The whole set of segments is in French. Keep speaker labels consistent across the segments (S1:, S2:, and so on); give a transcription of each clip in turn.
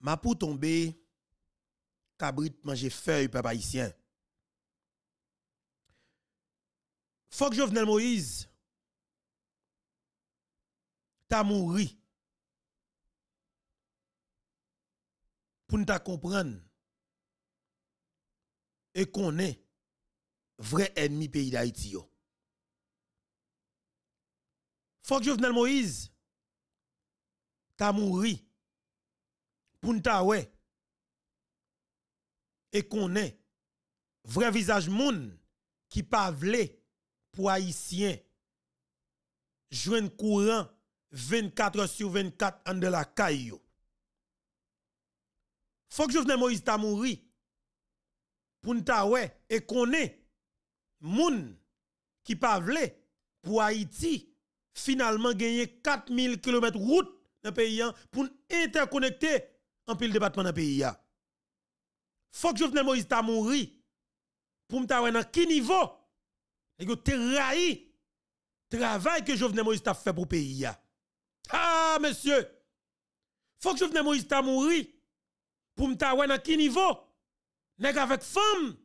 S1: Ma pou tomber, cabrit manger feuille, papa haïtien. Que Jovenel Moïse, t'a mouru. Pour nous comprendre et qu'on est vrai ennemi pays d'Haïti. Que Jovenel Moïse, t'a mouru pour nous et qu'on est vrai visage moun qui pas pour haïtien. Joindre courant 24 heures sur 24 en de la caille. Faut que Jovenel Moïse t'a mouru pour nous et qu'on est moun qui pas pour Haïti finalement gagner 4000 km route dans le pays pour interconnecter en pile département dans le pays. Faut que Jovenel Moïse t'a mouru pour m'ta dans quel niveau? Et que trahi travail que Jovenel Moïse t'a fait pour pays. Ah monsieur, faut que Jovenel Moïse t'a mouru pour m'ta dans quel niveau? Nèg avec femme?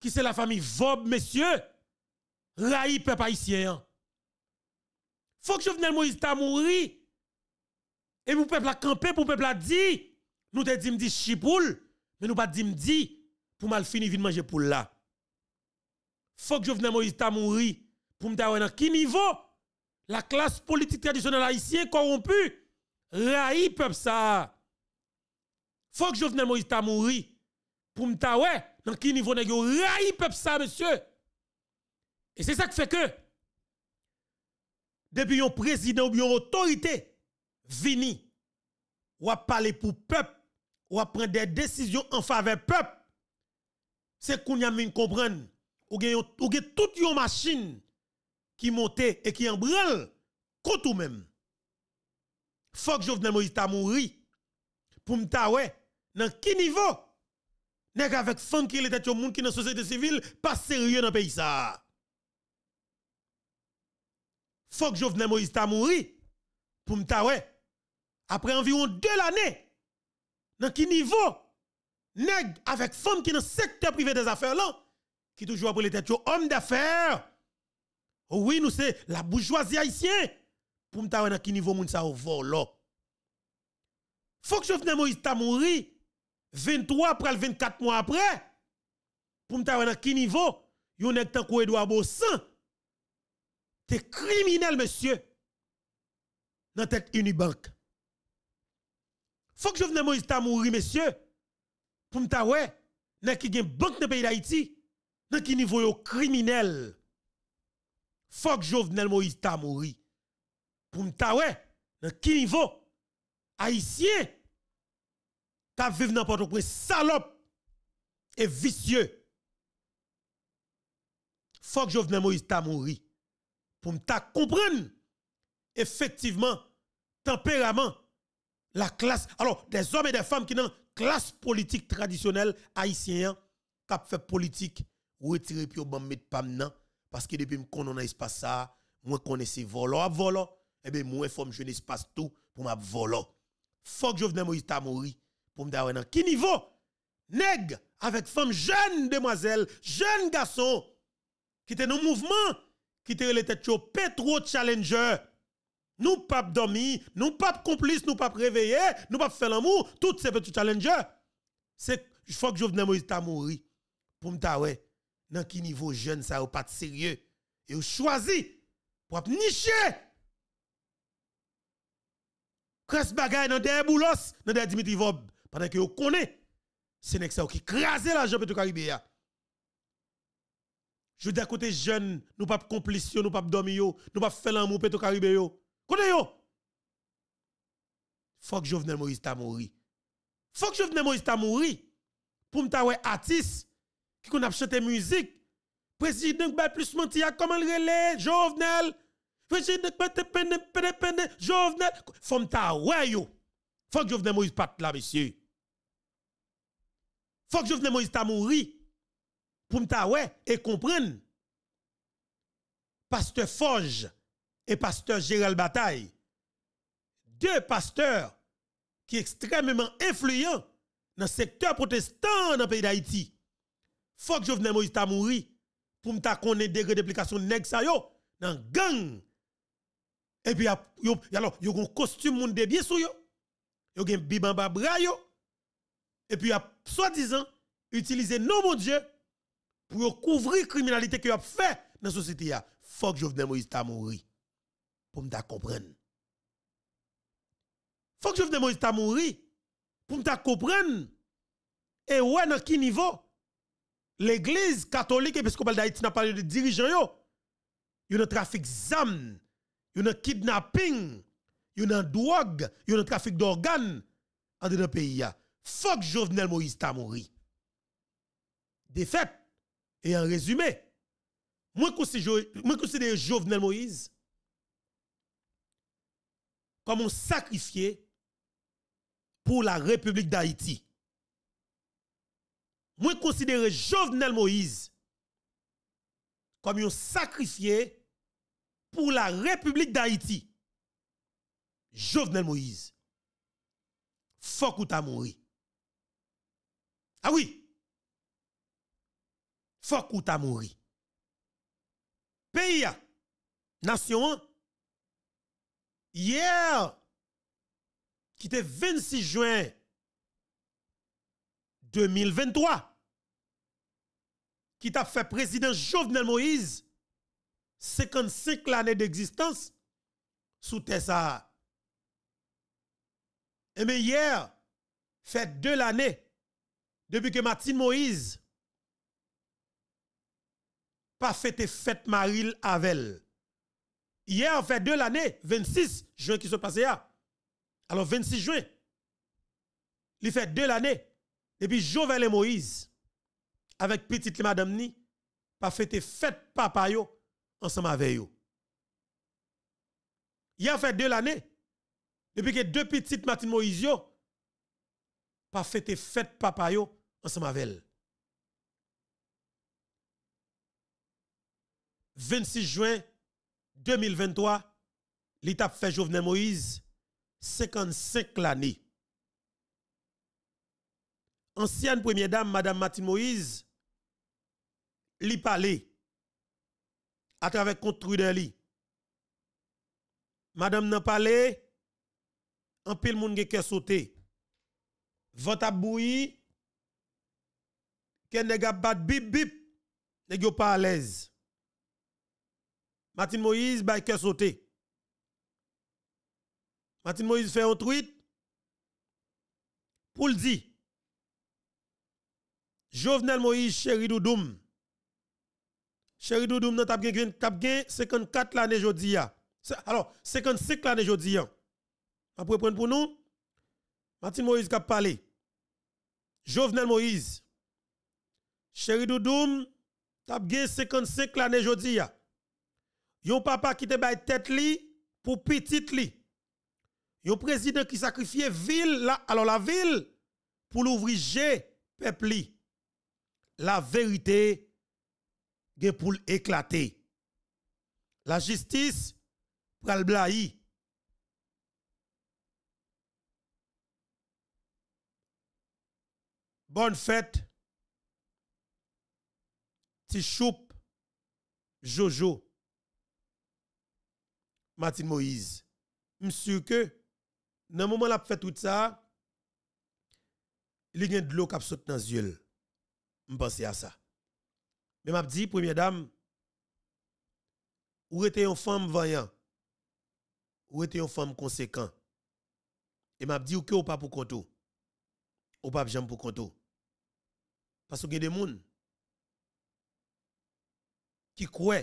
S1: Qui c'est la famille Vob monsieur? Raï peuple haïtien. Faut que Jovenel Moïse t'a mouru et pour peuple a campé, pour peuple a dit, nous te dit dit chipoule, mais nous pas dit dit pour mal fini vinn manger poule là. Faut que Jovenel Moïse t'a mouru pour m'ta dans qui niveau? La classe politique traditionnelle haïtienne corrompue raï peuple ça. Faut que Jovenel Moïse t'a mouru pour m'ta dans qui niveau nèg raï peuple ça monsieur. Et c'est ça qui fait que depuis un président ou une autorité vini ou a parler pour peuple ou a prendre des décisions en faveur peuple c'est qu'on y a comprendre. Ou gen ou gen toute une machine qui monte et qui en branle contre ou même. Faut que Jovenel Moïse ta mouri pour m'ta ouais dans qui niveau? Nèg avec femme qui était monde qui dans société civile pas sérieux dans pays ça. Faut que Jovenel Moïse ta mouri pour m'ta ouais après environ deux années, dans quel niveau, nèg avec femme qui dans le secteur privé des affaires là, qui toujours pour les têtes homme d'affaires. Oui, nous c'est la bourgeoisie haïtienne. Pour me dans quel niveau moun sa au vol Faut que Jovenel Moïse ta mouri 23 après 24 mois après. Pour me dans quel niveau, yon nèg tan ko Edouard Bossan. T'es criminel monsieur. Dans tête Unibank faut que Jovenel Moïse ta mourir, monsieur. Pour m'ta ouais, n'a qui gen banque dans pays d'Haïti, dans qui niveau criminel. Faut que Jovenel Moïse ta mourir. Pour m'ta ouais, dans qui niveau? Haïtien t'a vivre n'importe quoi salope et vicieux. Faut que Jovenel Moïse ta mourir. Pour m'ta comprendre effectivement tempérament la classe, alors des hommes et des femmes qui dans classe politique traditionnelle haïtienne, qui fait politique, retirer puis au mettre pas maintenant, parce que depuis qu'on a espace ça, moi connaissez volo à volo, et eh bien moi faut je espace tout pour m'a volo. Faut que Jovenel Moïse ta pour me dans qui niveau? Nèg avec femme jeune demoiselle, jeune garçon qui était dans mouvement qui était les têtes Petro Challenger nous pas dormir, nous pas complices, nous pas réveiller, nous pas faire l'amour, tous ces petits challengers. C'est faut que Jovenel Moïse t'a mouru pour me ouais dans quel niveau jeune ça ou pas de sérieux et ou choisi pour nicher Kres bagay dans des boulos dans des Dimitri Vob pendant que vous connaissez c'est n'est ça qui crasé l'argent pour Caribéa. Je dis à côté jeune, nous pas complices, nous pas dormir, nous pas faire l'amour pour Caribéa. Kote yo? Faut que Jovenel Moïse ta mouri. Faut que Jovenel Moïse ta mouri. Pour m'ta ouais artiste qui qu'on a chanté musique. Président ba plus menti a comment le relais Jovenel? Président pende pende pende pende Jovenel. Faut yo. Faut que Jovenel Moïse parte là monsieur. Faut que Jovenel Moïse ta mouri. Pour m'ta ouais et comprendre. Pasteur Forge et pasteur Gérald Bataille, deux pasteurs qui est extrêmement influent dans le secteur protestant dans le pays d'Haïti. Faut que Jovenel Moïse t'a mouru pour me connaître degré d'application nèg ça yo dans gang. Et puis yo alors yo un costume de bien sou yo. Yo gen bibamba bra yo. Et puis a soi-disant utiliser non mon Dieu pour couvrir criminalité que a fait dans la société. Faut que Jovenel Moïse t'a mouru pour me comprendre. Faut que Jovenel Moïse t'a mouru pour me comprendre. Et ouais, dans quel niveau? L'église catholique épiscopale d'Haïti n'a parlé de dirigeants yo. Il y a un trafic d'armes, il y a un kidnapping, il y a un drogue, il y a un trafic d'organes en le pays. Faut que Jovenel Moïse t'a mouru. De fait, et en résumé, moi considère Jovenel Moïse comme un sacrifié pour la République d'Haïti. Moi, considère Jovenel Moïse comme un sacrifié pour la République d'Haïti. Jovenel Moïse. Faut que tu mouru. Ah oui. Faut que tu mouru. Pays, nation, hier, qui était 26 juin 2023, qui t'a fait président Jovenel Moïse, 55 années d'existence sous Tessa. Et mais hier, fait deux années depuis que Martine Moïse pas fêté fête Maril Avel. Hier, fait deux l'année, 26 juin qui se passé là. Alors 26 juin, il fait deux l'année. Depuis Jovel et Moïse, avec petite madame ni, pas fêté fête papa yo, ensemble avec yo. A fait deux l'année. Depuis que deux petites Martine Moïse yo, pas fêté fête papa yo, ensemble avec elle. 26 juin 2023, l'étape fait Jovenel Moïse 55 l'année. Ancienne première dame, Madame Martine Moïse, li parlé à travers contre li. Madame n'a parlé, en pile moun ge sauté. Votre abouyi, ken nega bat bip bip, nèg yo pas à l'aise. Martine Moïse bay cœur sauté. Martine Moïse fait un tweet pour le dire. Jovenel Moïse, chéri Doudoum. Chéri Doudoum, nous avons gagné 54 l'année aujourd'hui. Alors, 55 l'année aujourd'hui. Après, prendre pour nous, Martine Moïse a parlé. Jovenel Moïse, chéri Doudoum, tu as gagné 55 l'année aujourd'hui. Yon papa qui te baille tête li pour petite li. Yon président qui sacrifiait ville la, alors la ville pour l'ouvrir peuple La vérité gen pour éclater. La justice pral blayi. Bonne fête. Tichoup Jojo. Martin Moïse. Je suis que, dans moment où fait tout ça, il y a de l'eau qui saute dans les yeux. Je pense à ça. Mais je dit, première dame, où était une femme vaillant? Où était une femme conséquente? Et m'a dit, que ou pas pour compte ou pas jamais pour Parce qu'il y a des gens qui croient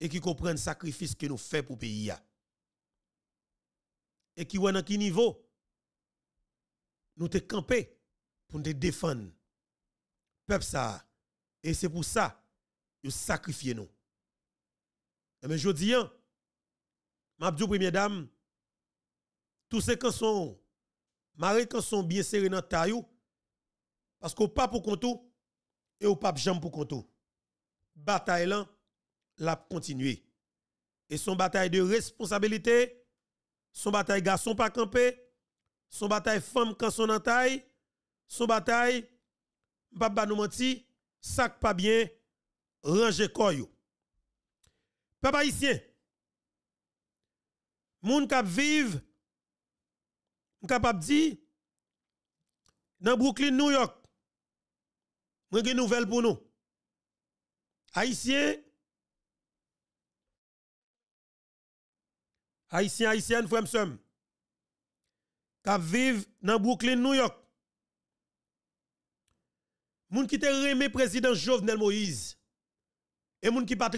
S1: et qui comprennent le sacrifice que nous faisons pour le pays. Et qui voient dans quel niveau? Nous te camper pour nous défendre. Peuple ça. Et c'est pour ça que nous sacrifions nous. Mais je dis, ma première dame, tous ces sont marie sont bien serrés dans taille parce qu'on pas pour compte et au pas jambe pour compte. Bataille là la continuer. Et son bataille de responsabilité, son bataille garçon pas campé, son bataille femme quand son entaille, son bataille, pas nous menti, sac pas bien, ranger koyo. Papa haïtien, moun kap vive, capable dire, dans Brooklyn, New York, moi une nouvelle pour nous. Haïtien, Haïtien, Haïtien, frère m'sem, kap vive dans Brooklyn, New York. Moun qui te remet président Jovenel Moïse. Et moun qui pas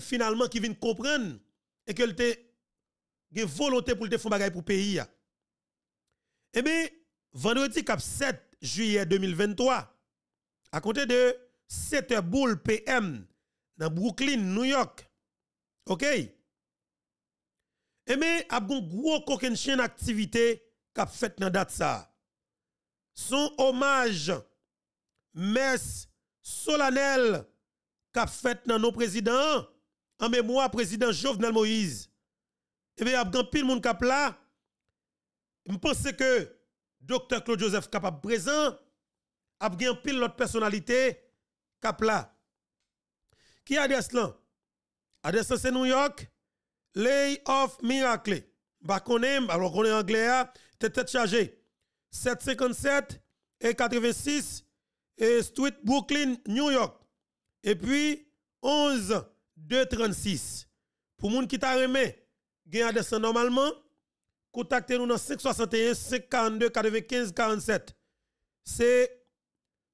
S1: finalement qui vient comprendre et que te une volonté pour te faire bagay pour pays. Eh bien, vendredi 7 juillet 2023, à compter de 7h boule PM dans Brooklyn, New York. OK? Eh bien, a un gros coquin chien activité qu'a fait dans date ça. Son hommage messe solennelle qu'a fait dans nos présidents en mémoire président Jovenel Moïse. Eh bien, il y a pile monde cap là. Je pense que docteur Claude Joseph capable présent, a bien pile l'autre personnalité cap là. Qui adresse là? Adresse c'est New York, Lay of Miracle. Bah alors qu'on est anglais, hein, tête chargée. 757 et 86 et Street Brooklyn, New York. Et puis 11 236. Pour moun qui t'a remis, gen adresse normalement, contactez-nous dans 561 542 95 47. C'est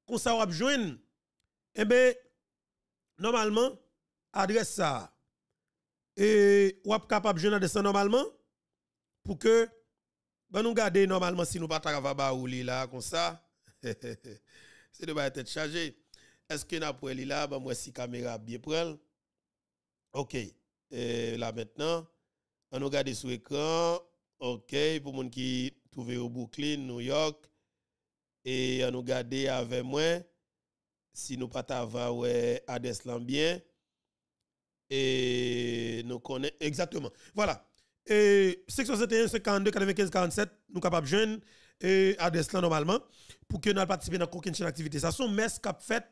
S1: qu'on ça va. Eh bien, normalement, adresse ça. Et ou capable de joindre adresse normalement pour que ben nous garder normalement si nous pas travailler ou là comme ça. c'est de être chargé. Est-ce que n'a pas là? Ben moi si caméra bien prend. OK. Et là maintenant on nous regarde sur l'écran. OK, pour gens qui trouvent au Brooklyn, New York. Et on nous regarde avec moi. Si nous pas ouais adresse bien. Et nous connaissons exactement. Voilà. Et 661 52 95 47, nous capables de joindre et adresse normalement pour que nous participions dans aucune chaîne d'activité. Ça sont messe cap fait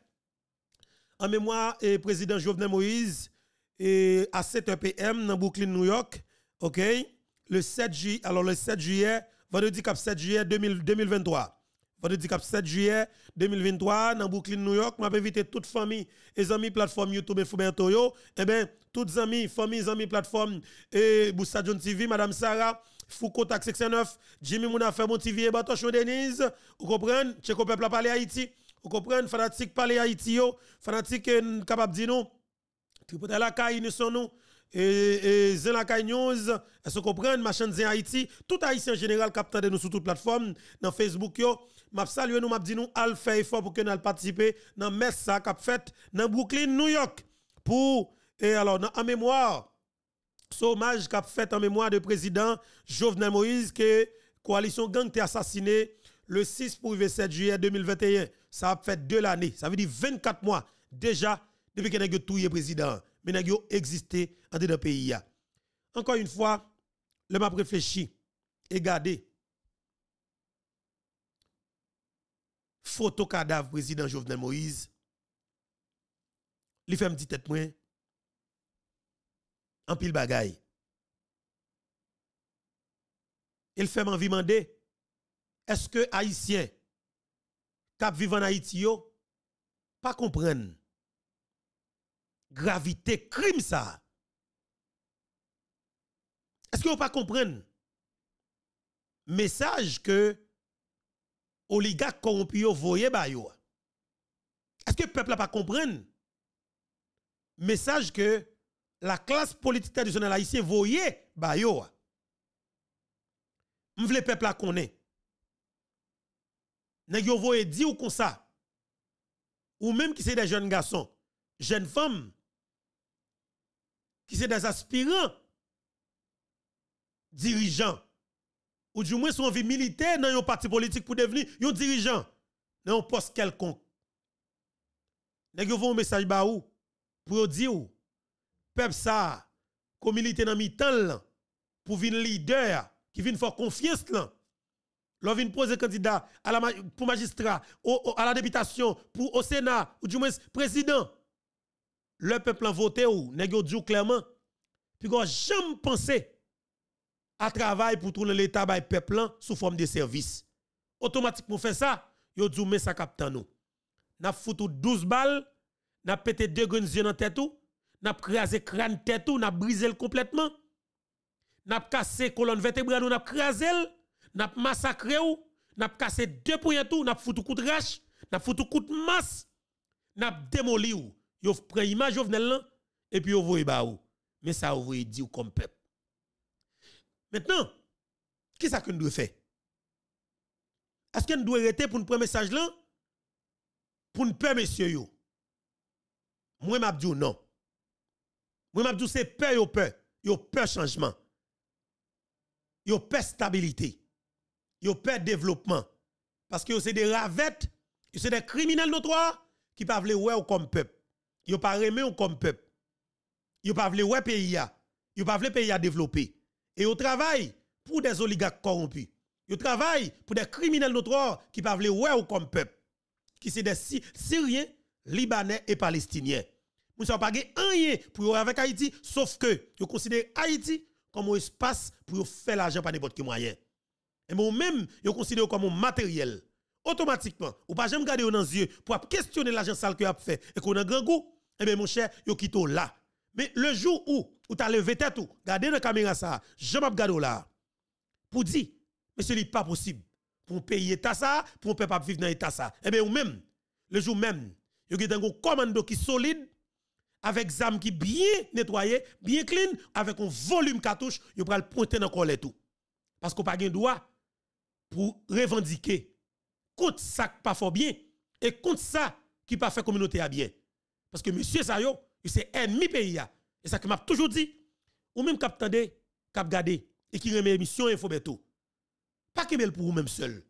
S1: en mémoire et président Jovenel Moïse et à 7 p.m. dans Brooklyn, New York. OK? Le 7 juillet, alors le 7 juillet, vendredi cap 7 juillet 2023. Vendredi cap 7 juillet 2023 dans Brooklyn, New York, m'a invité toute famille et amis plateforme YouTube et Fouberto. Eh bien, toutes amis, familles, amis plateforme et Boussa John TV, Madame Sarah, Foucault Tax 69, Jimmy Mouna fait mon TV et Batocho Denise. Vous comprenez? Tcheko peuple a parlé Haïti. Vous comprenez? Fanatique parler Haïti yo. Fanatique capable de nous. Tripote la caille nous sommes nous et, et Zen News, vous comprenez, ma chaîne Zen Haïti, tout haïtien en général capte de nous sur toute plateforme, dans Facebook yo, m'a salué nous m'a dit nous al faire effort pour que nous participer dans messe ça qu'a fait dans Brooklyn, New York. Pour et alors en mémoire hommage qu'a fait en mémoire de président Jovenel Moïse que coalition gang été assassiné le 6 pour le 7 juillet 2021. Ça a fait deux l'année, ça veut dire 24 mois déjà depuis que nous avons président. Mais n'a existé en dedans pays. Encore une fois, le m'a réfléchi et gardé photo cadavre président Jovenel Moïse. Il fait un petit tête moins en pile bagaille. Il fait m'envie demander est-ce que haïtien qui vivent en Haïti pas comprendre gravité crime ça. Est-ce que vous pas comprendre message que oligarque corrompu voyé ba yo? Est-ce que le peuple n'a pas comprendre? Message que la classe politique traditionnelle haïtienne voyé ba yo? le peuple a connaît. Nèg yo voyé dire ou comme ça. Ou même qui c'est des jeunes garçons, jeunes femmes qui sont des aspirants dirigeants ou du moins sont vie militaire dans un parti politique pour devenir un dirigeant. Dans un poste quelconque. Nèg vont un message ba ou pour dire peuple ça comme militaire dans mi-temps pour venir leader qui vient faire confiance là. L'on vient poser candidat pour magistrat, à la députation, pour au Sénat, ou du moins président, le peuple a voté ou, nèg dit clairement, puis qu'on jamais pensé à travailler pour tourner l'État par peuple sous forme de service. Automatiquement fait ça, yo dit mais ça capte nous. N'a foutu 12 balles, n'a pété deux yeux dans tête ou, n'a crasé crâne tête ou, n'a brisé complètement. N'a cassé colonne vertébrale, n'a crasé, n'a massacré ou, n'a cassé deux points tout, n'a foutu coup de rache, n'a foutu coup de masse, n'a démoli ou. Yo prend image Jovenel là et puis yo voyez ba ou. Mais ça vous dit comme peuple. Maintenant, qu'est-ce que nous devons faire? Est-ce que nous devons arrêter pour nous prendre message là? Pour nous peur, messieurs? Moi, je dis non. Moi, je dis c'est peur, yo peur. Yo peur changement. Yo peur stabilité. Yo peur développement. Parce que c'est des ravettes, c'est des criminels notoires qui peuvent le ouais comme peuple. Yo pas remet comme peuple. Yo pas vle ouais pays a. Yo pas vle pays à développer. Et au travail pour des oligarques corrompus. Yo travail pour des criminels notoires qui peuvent ouais ou comme peuple. Qui c'est des Syriens, Libanais et Palestiniens. Nous ne pas rien pour avec Haïti, sauf que vous considérez Haïti comme un espace pour faire l'argent par n'importe quel moyen. Et moi-même, vous considérez comme un matériel. Automatiquement, ou pas jamais garder dans les yeux pour questionner l'argent sale que avez fait et qu'on a grand goût, eh bien mon cher, vous quittez là. Mais le jour où tu as levé tête ou, gardez dans la caméra ça, je m'ap gado là. Pour dire, monsieur, ce n'est pas possible. Pour payer ta ça, pour ne pas vivre dans l'état ça. Eh bien, ou même, le jour même, vous avez un commando qui est solide, avec zam qui bien nettoyé, bien clean, avec un volume cartouche, vous pouvez le pointer dans le tout. Parce qu'on n'a pas de droit pour revendiquer contre ça qui pas fort bien et contre ça qui pas fait communauté à bien. Parce que monsieur Sayo, c'est ennemi pays. Et ça que m'a toujours dit, ou même cap tande, cap et qui remet émission Info Beto. Pas que pour vous même seul.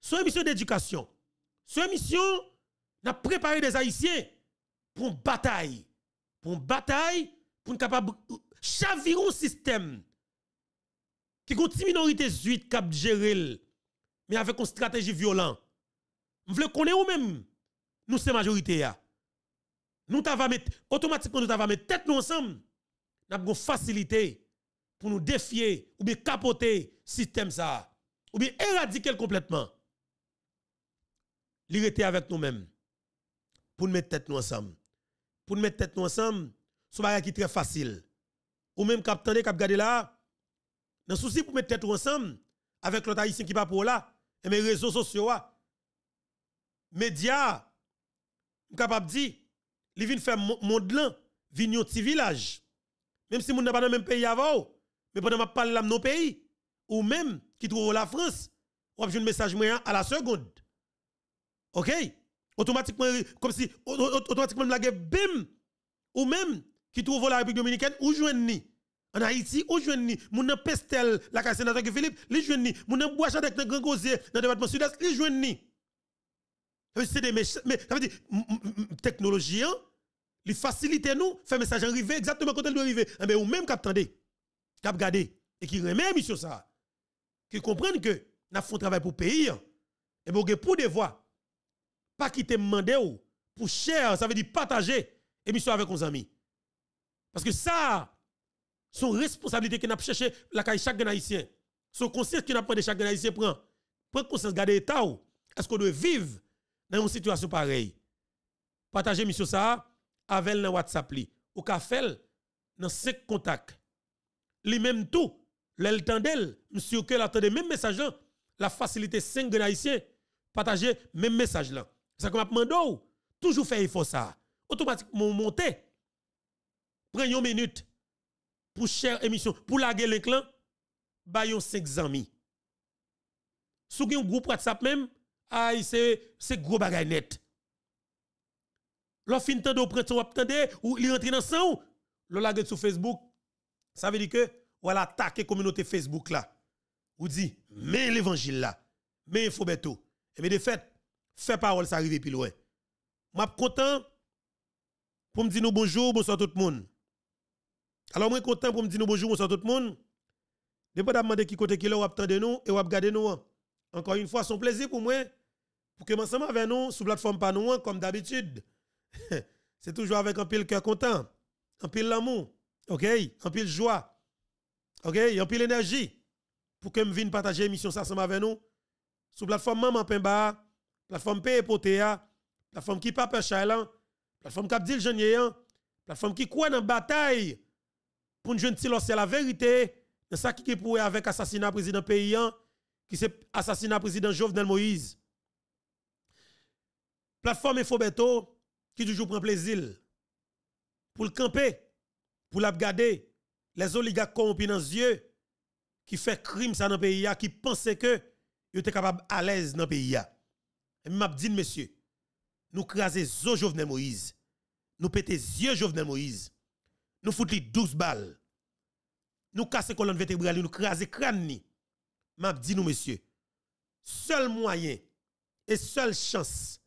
S1: Son émission d'éducation. Son émission n'a préparé des Haïtiens pour une bataille. Pour une bataille, pour une capable chaviron système qui une minorité zuite cap gérer mais avec une stratégie violente. Vous voulez connaître ou même nous c'est majorité nous t'avons mettre automatiquement nous t'avons mettre tête nous ensemble. Nous avons facilité pour nous défier ou bien capoter système ça ou bien éradiquer complètement. L'irriter avec nous-mêmes pour nous mettre tête nous ensemble. Pour nous mettre tête nous ensemble, c'est un qui très facile. Ou même cap tande cap garder là. Dans souci pour mettre tête nous ensemble avec l'autre haïtien qui pas pour là et mes réseaux sociaux médias capable dire li vin faire monde là, vin petit village. Même si moun n'a pas dans même pays avant, mais pendant m'a parle dans nos pays ou même qui trouve la France, on a un message moyen à la seconde. OK? Automatiquement comme si automatiquement la bim ou même qui trouve la République dominicaine ou joindre en Haïti, ou joindre ni, moun nan Pestel, la casse sénateur Philippe, li joindre ni, moun nan Bois avec Grand Gosier dans le département sud-est, li joindre ni. C'est des mais ça veut dire technologie hein, li facilite nous faire message arriver exactement quand elle doit arriver. Mais eh ou même cap tande, cap garder et qui remet mission ça. Qui comprennent que fait un travail pour pays hein. et bon pour devoir pas quitter demander ou pour cher, ça veut dire partager émission avec nos amis. Parce que ça son responsabilité qui n'a cherché la caille chaque haïtien. Son conscience qui n'a pas de chaque haïtien prend. Prend conscience garder état est-ce qu'on doit vivre dans une situation pareille. Partagez mission ça avec le WhatsApp li ou ka fait dans cinq contacts. Li même tout, l'el tandel, monsieur que l'attendait même message là, la facilité 5 haïtiens partager même message là. Ça comme mando toujours faire effort ça. Automatiquement monter. Prenez une minute pour chère émission pour laguer l'éclan, bayon 5 amis. Sou un groupe WhatsApp même, Aïe, c'est gros bagay net. L'on fin de prendre ou li rentre dans sang ou la sur Facebook. Ça veut dire que ou attaquer communauté Facebook là. Ou dit mais l'évangile là, mais info beto. Et mais de fait, fait parole ça arrive plus loin. M'a content pour me dire bonjour, bonsoir tout le monde. Alors moi content pour me dire bonjour, bonsoir tout le monde. Depuis d'a demander qui côté qui là ou attendez nous et ou regarder nous. Hein. encore une fois, son plaisir pour moi, pour que ensemble avec nous, sur plateforme pas nous, comme d'habitude. C'est toujours avec un pile cœur content, un pile l'amour, ok, un pile joie, ok, un pile énergie, pour que je vienne partager l'émission ça ensemble avec nous, sur plateforme Maman Pemba, plateforme P Potea, plateforme qui peur la plateforme dit le plateforme qui croit dans la bataille pour nous jeune c'est la vérité, c'est ça qui est pour avec assassinat président paysan, qui c'est assassinat président Jovenel Moïse. Plateforme Infobeto qui toujours prend plaisir pour le camper, pour la garder, les oligarques corrompus dans les yeux, qui fait crime dans le pays, qui pensent que ils étaient capables à l'aise dans le pays. Et m'a dit, monsieur, nous craser zo Jovenel Moïse, nous péter yeux Jovenel Moïse, nous foutons 12 balles, nous casser colonne vertébrale, nous craser crâne. M'a dit nous monsieur, seul moyen et seule chance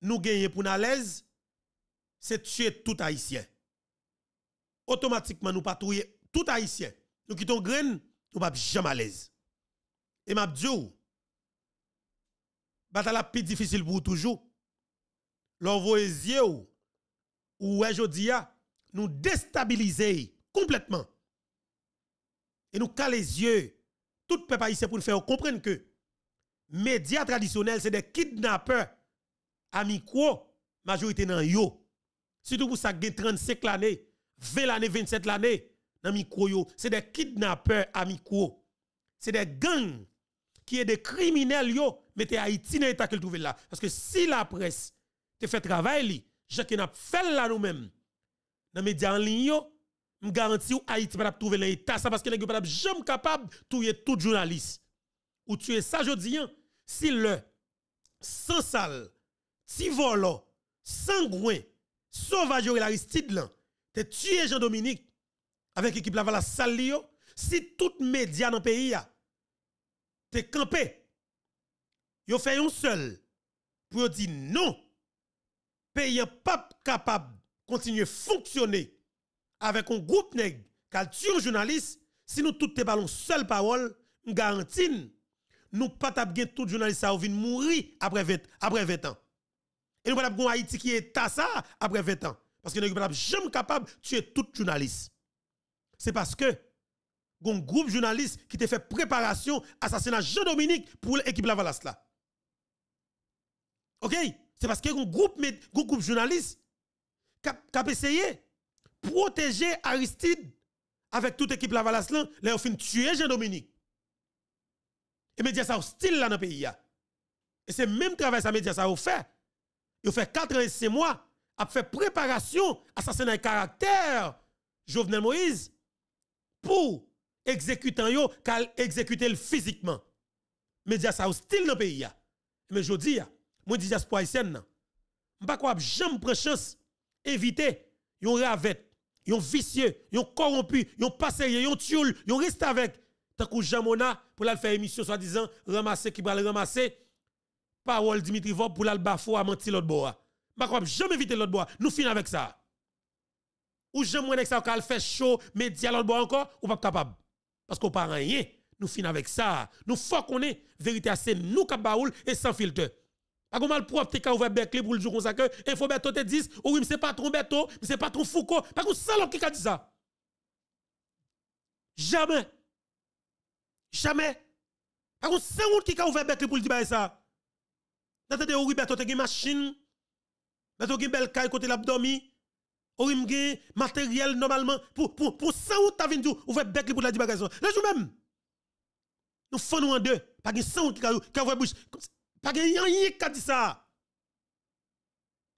S1: nous gagner pour nous à l'aise, c'est tuer tout haïtien. Automatiquement nous patrouiller tout haïtien. Nous quittons graine, nous pas jamais à l'aise. Et m'a dit bataille la plus difficile pour toujours. L'envoyer yeux ou aujourd'hui nous déstabiliser complètement. Et nous caler les yeux tout peuple haïtien pour nous faire comprendre que médias traditionnels c'est des kidnappeurs amicaux majorité dans yo. Surtout pour ça qui 35 l'année, 20 l'année, 27 l'année dans micro yo, c'est des kidnappeurs amicaux. C'est des gangs qui est des criminels yo. Mettez Haïti dans l'état qu'elle trouve là. Parce que si la presse te fait travail li, j'ai n'a fait là nous-mêmes dans les médias en ligne yo, me garantis ou Haïti pas trouver l'état. Ça parce que n'est pas jamais capable tuer tout journaliste. Ou tuer ça jodi si le sans sale si volo sangouin sauvage l'aristide là te tué Jean-Dominique avec équipe la la salle si tout média dans le pays a te campé yo fait un seul pour dire non. Pays pas capable continuer à fonctionner avec un groupe nègre qui tue un journaliste. Si nous tous te parlons seule parole garantis nous pas tout journaliste ça vient mourir après 20 après 20 ans et nous pas taper Haïti qui est ça après 20 ans parce que nous pas jamais capable de tuer tout journaliste c'est parce que un groupe journaliste qui te fait préparation assassinat Jean-Dominique pour l'équipe Lavalas là. OK? C'est parce que un groupe un groupe journaliste qui a essayé protéger Aristide avec toute l'équipe Lavalas là, là ont fin tuer Jean-Dominique. Et médias ça hostile dans le pays Et c'est même travail ça médias a fait. Il fait 4 ans et 6 mois a fait préparation assassinat caractère Jovenel Moïse pour exécutant yo qu'à exécuter physiquement. Média ça hostile dans le pays Mais je dis moi dis diaspora haïtienne pas quoi jamais prendre chance éviter yon ravette, yon vicieux, yon corrompu, yon passé, yon tioul, yon reste avec tant que Jamona pour la faire émission soit disant ramasser qui va le ramasser parole Dimitri Vop pour la bafou à mentir l'autre bois. Pas quoi jamais éviter l'autre bois. Nous finissons avec ça. Ou jamais avec ça qu'elle fait chaud média l'autre bois encore ou pas capable. Parce qu'on pas rien. Nous finissons avec ça. Nous faut qu'on est vérité c'est nous qui et sans filtre. Pas comme mal propre t'es ouvert bec pour le jour comme ça que info beto te dit ou oui c'est pas trop beto, c'est pas trop Foucault. Pas comme ça qui a dit ça. Jamais. Jamais. Pas comme c'est un qui a ouvert bec pour le dire ça. N'attendez ou oui beto te une machine. Beto une belle caille côté l'abdomen. Ou gen matériel normalement pour pour pour ça ou t'as venu ouvert bec pour la dire ça. Là même. Nous faisons en deux. Pas de sang qui a ouvert bouche. Pas de rien qui dit ça.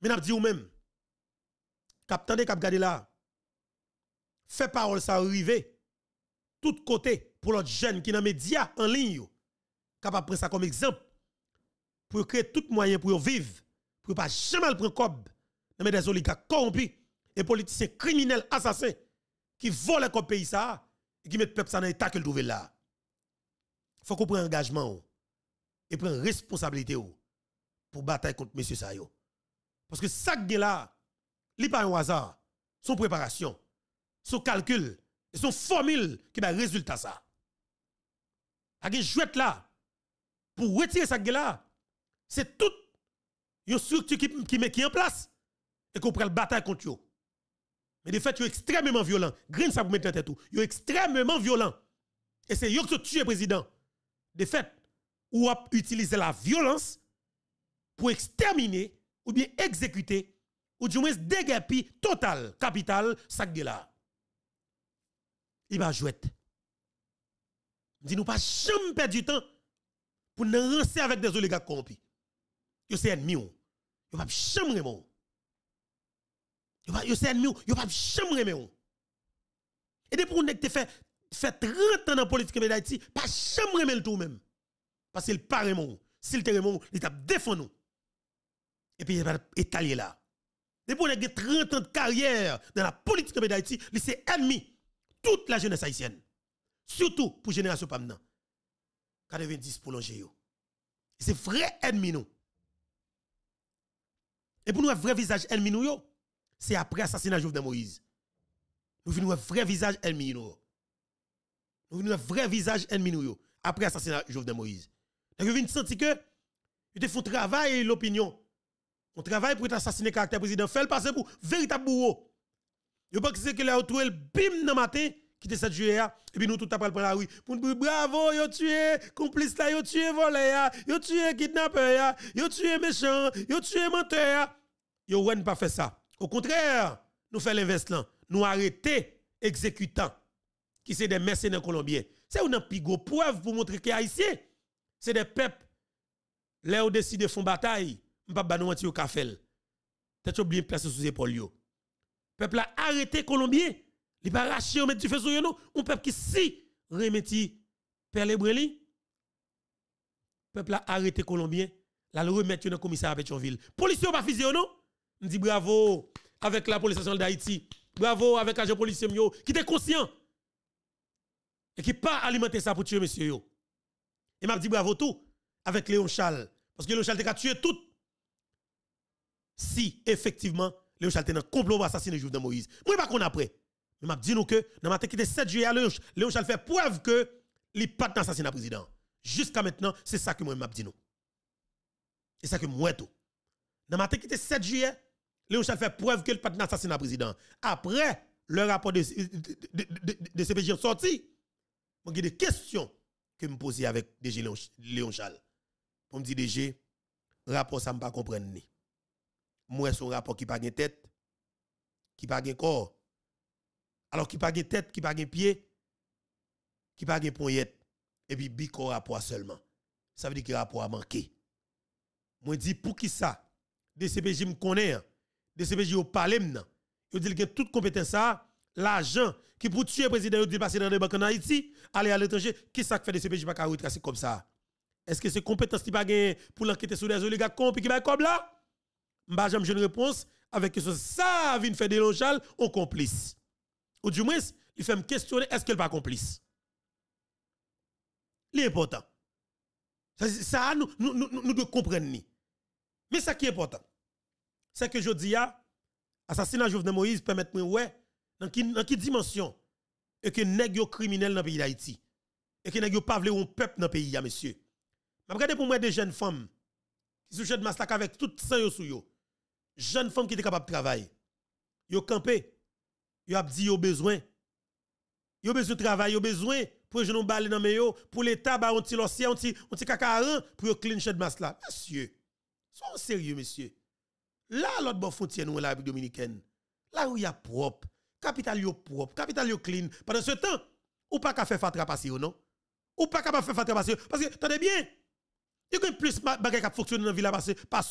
S1: Mais n'a dit ou même. Cap de cap là. Fait parole ça arriver. Tout côté pour l'autre jeune qui dans média en ligne capable prendre ça comme exemple pour créer tout moyen pour vivre pour pas jamais prendre cob dans des oligarques corrompus et politiciens criminels assassins qui volent le pays ça et qui mettent peuple ça dans l'état qu'il trouve là. Faut qu'on prenne engagement et prenne responsabilité pour batailler contre monsieur Sayo. Parce que ça qui là, n'est pas un hasard, son préparation, son calcul, et son formule qui va résultat ça. A jouet là pour retirer ça là. C'est toute une structure qui, qui met qui en place et qu'on prend le bataille contre eux. Mais de fait, ils extrêmement violents. Green, ça vous en tête tout. Extrêmement violents. Et c'est eux qui tuent le président. De fait, ou a utilisé la violence pour exterminer ou bien exécuter ou du moins déguerpi total, capital, sac de là. Il va jouer. Dis nous pas jamais perdre du temps pour nous avec des oligarques corrompus. Yo c'est ennemi ou? Yo pas jamais remou. Yo pas yo c'est ennemi ou, yo pas jamais remou. Et depuis qu'on te fait fait 30 ans dans politique d'Haïti, pas jamais remou le tout même. Parce qu'il pas remou. S'il te remou, il t'a défendu. Et puis il va étaler là. Depuis qu'on a 30 ans de carrière dans la politique d'Haïti, c'est ennemi toute la jeunesse haïtienne. Surtout pour génération PAMNA. 90 pour l'enjeu. C'est vrai ennemi nous. Et pour nous, un vrai visage ennemi nous, c'est après l'assassinat de Jovenel Moïse. Nous venons un vrai visage ennemi nous. Nous venons un vrai visage ennemi nous après l'assassinat de Jovenel Moïse. Donc, vous venez sentir que ils font travail l'opinion. On travaille pour assassiner le caractère président. Fait le passer pour véritable bourreau. Yo pas que c'est que là trouvé le bim dans matin qui était 7 juillet et puis nous tout après prendre la rue pour dire bravo yo tué complice là yo tué volé yo tué kidnappeur yo tué méchant yo tué menteur yo ouais pas fait ça au contraire nous fait l'inverse nous arrêter exécutants qui sont des mercenaires colombiens. C'est une pigo preuve pour montrer que haïtien c'est des peuples. Là où décide de faire bataille. M'pas ba nous au café t'as oublié placer sous épaule yo. Peuple a arrêté colombien. Il pas raché mettre du feu sur nous. Un peuple qui si remetti père Lebreli peuple a arrêté colombien. La le remettre dans commissariat Pétionville. Policier pas fusillé non? On dit bravo avec la police nationale d'Haïti bravo avec l'agent policier qui était conscient et qui pas alimenté ça pour tuer monsieur yo et m'a dit bravo tout avec Léon Charles parce que Léon Charles a tué tout si effectivement Léon Charles était un complot pour assassiner Jovenel Moïse. Moi, pas après. Mais je dis nous que dans matin qui était 7 juillet, Léon Charles fait preuve que il pas d'assassinat président. Jusqu'à maintenant, c'est ça que moi, je dis nous. C'est ça que moi, tout. Dans matin qui était 7 juillet, Léon Charles fait preuve que il pas d'assassinat président. Après, le rapport de, de, de, CPJ sorti, j'ai des questions que je me posais avec DG Léon Charles. Pour me dire, DG, rapport ça ne pas comprendre moi son rapport qui pas de tête, qui pas de corps. Alors qui pas de tête, qui pas de pied, qui pas de poignette et puis bico rapport seulement. Ça veut dire que le rapport a manqué. Moi dis pour qui ça? DCPJ me connaît, DCPJ au parler maintenant. Il dit que toute compétence ça, l'argent qui pour tuer le président, il passer dans les banques en Haïti, aller à l'étranger, qui ça fait DCPJ pas retracer comme ça? Est-ce que c'est compétence qui pas pour l'enquête sur les oligarques qui va comme là? M'ba jamais une réponse avec que ça vient faire des lonchal on complice. Ou du moins, il fait me questionner est-ce qu'elle pas complice? L'important. Ça, ça nous, nous, nous, nous devons comprendre. Mais ça qui est important, c'est que je dis, assassinat Jovenel Moïse permet moi ouais, dans quelle dimension? Et que nèg criminel dans le pays d'Haïti et que nèg pas un peuple dans le pays, monsieur. Mais regardez pour moi des jeunes femmes qui sont de massacre avec tout sang yo jeunes femmes qui étaient capables de travailler. Yo campé. Yo a dit yo besoin. Yo besoin de travail, yo besoin pour je nous baler dans yo, pour l'état ba on ti l'océan, on ti on ti cacaran pour yo clean de masse là. Monsieur, soyez sérieux monsieur. Là l'autre bon frontière nous la République dominicaine. Là où il y a propre, capital yo propre, capital yo clean. Pendant ce temps, ou pas qu'à faire fatra passer non? Ou pas qu'à faire fatra passer? Parce que attendez bien. Il y a plus bagay qui fonctionne dans la ville passer pas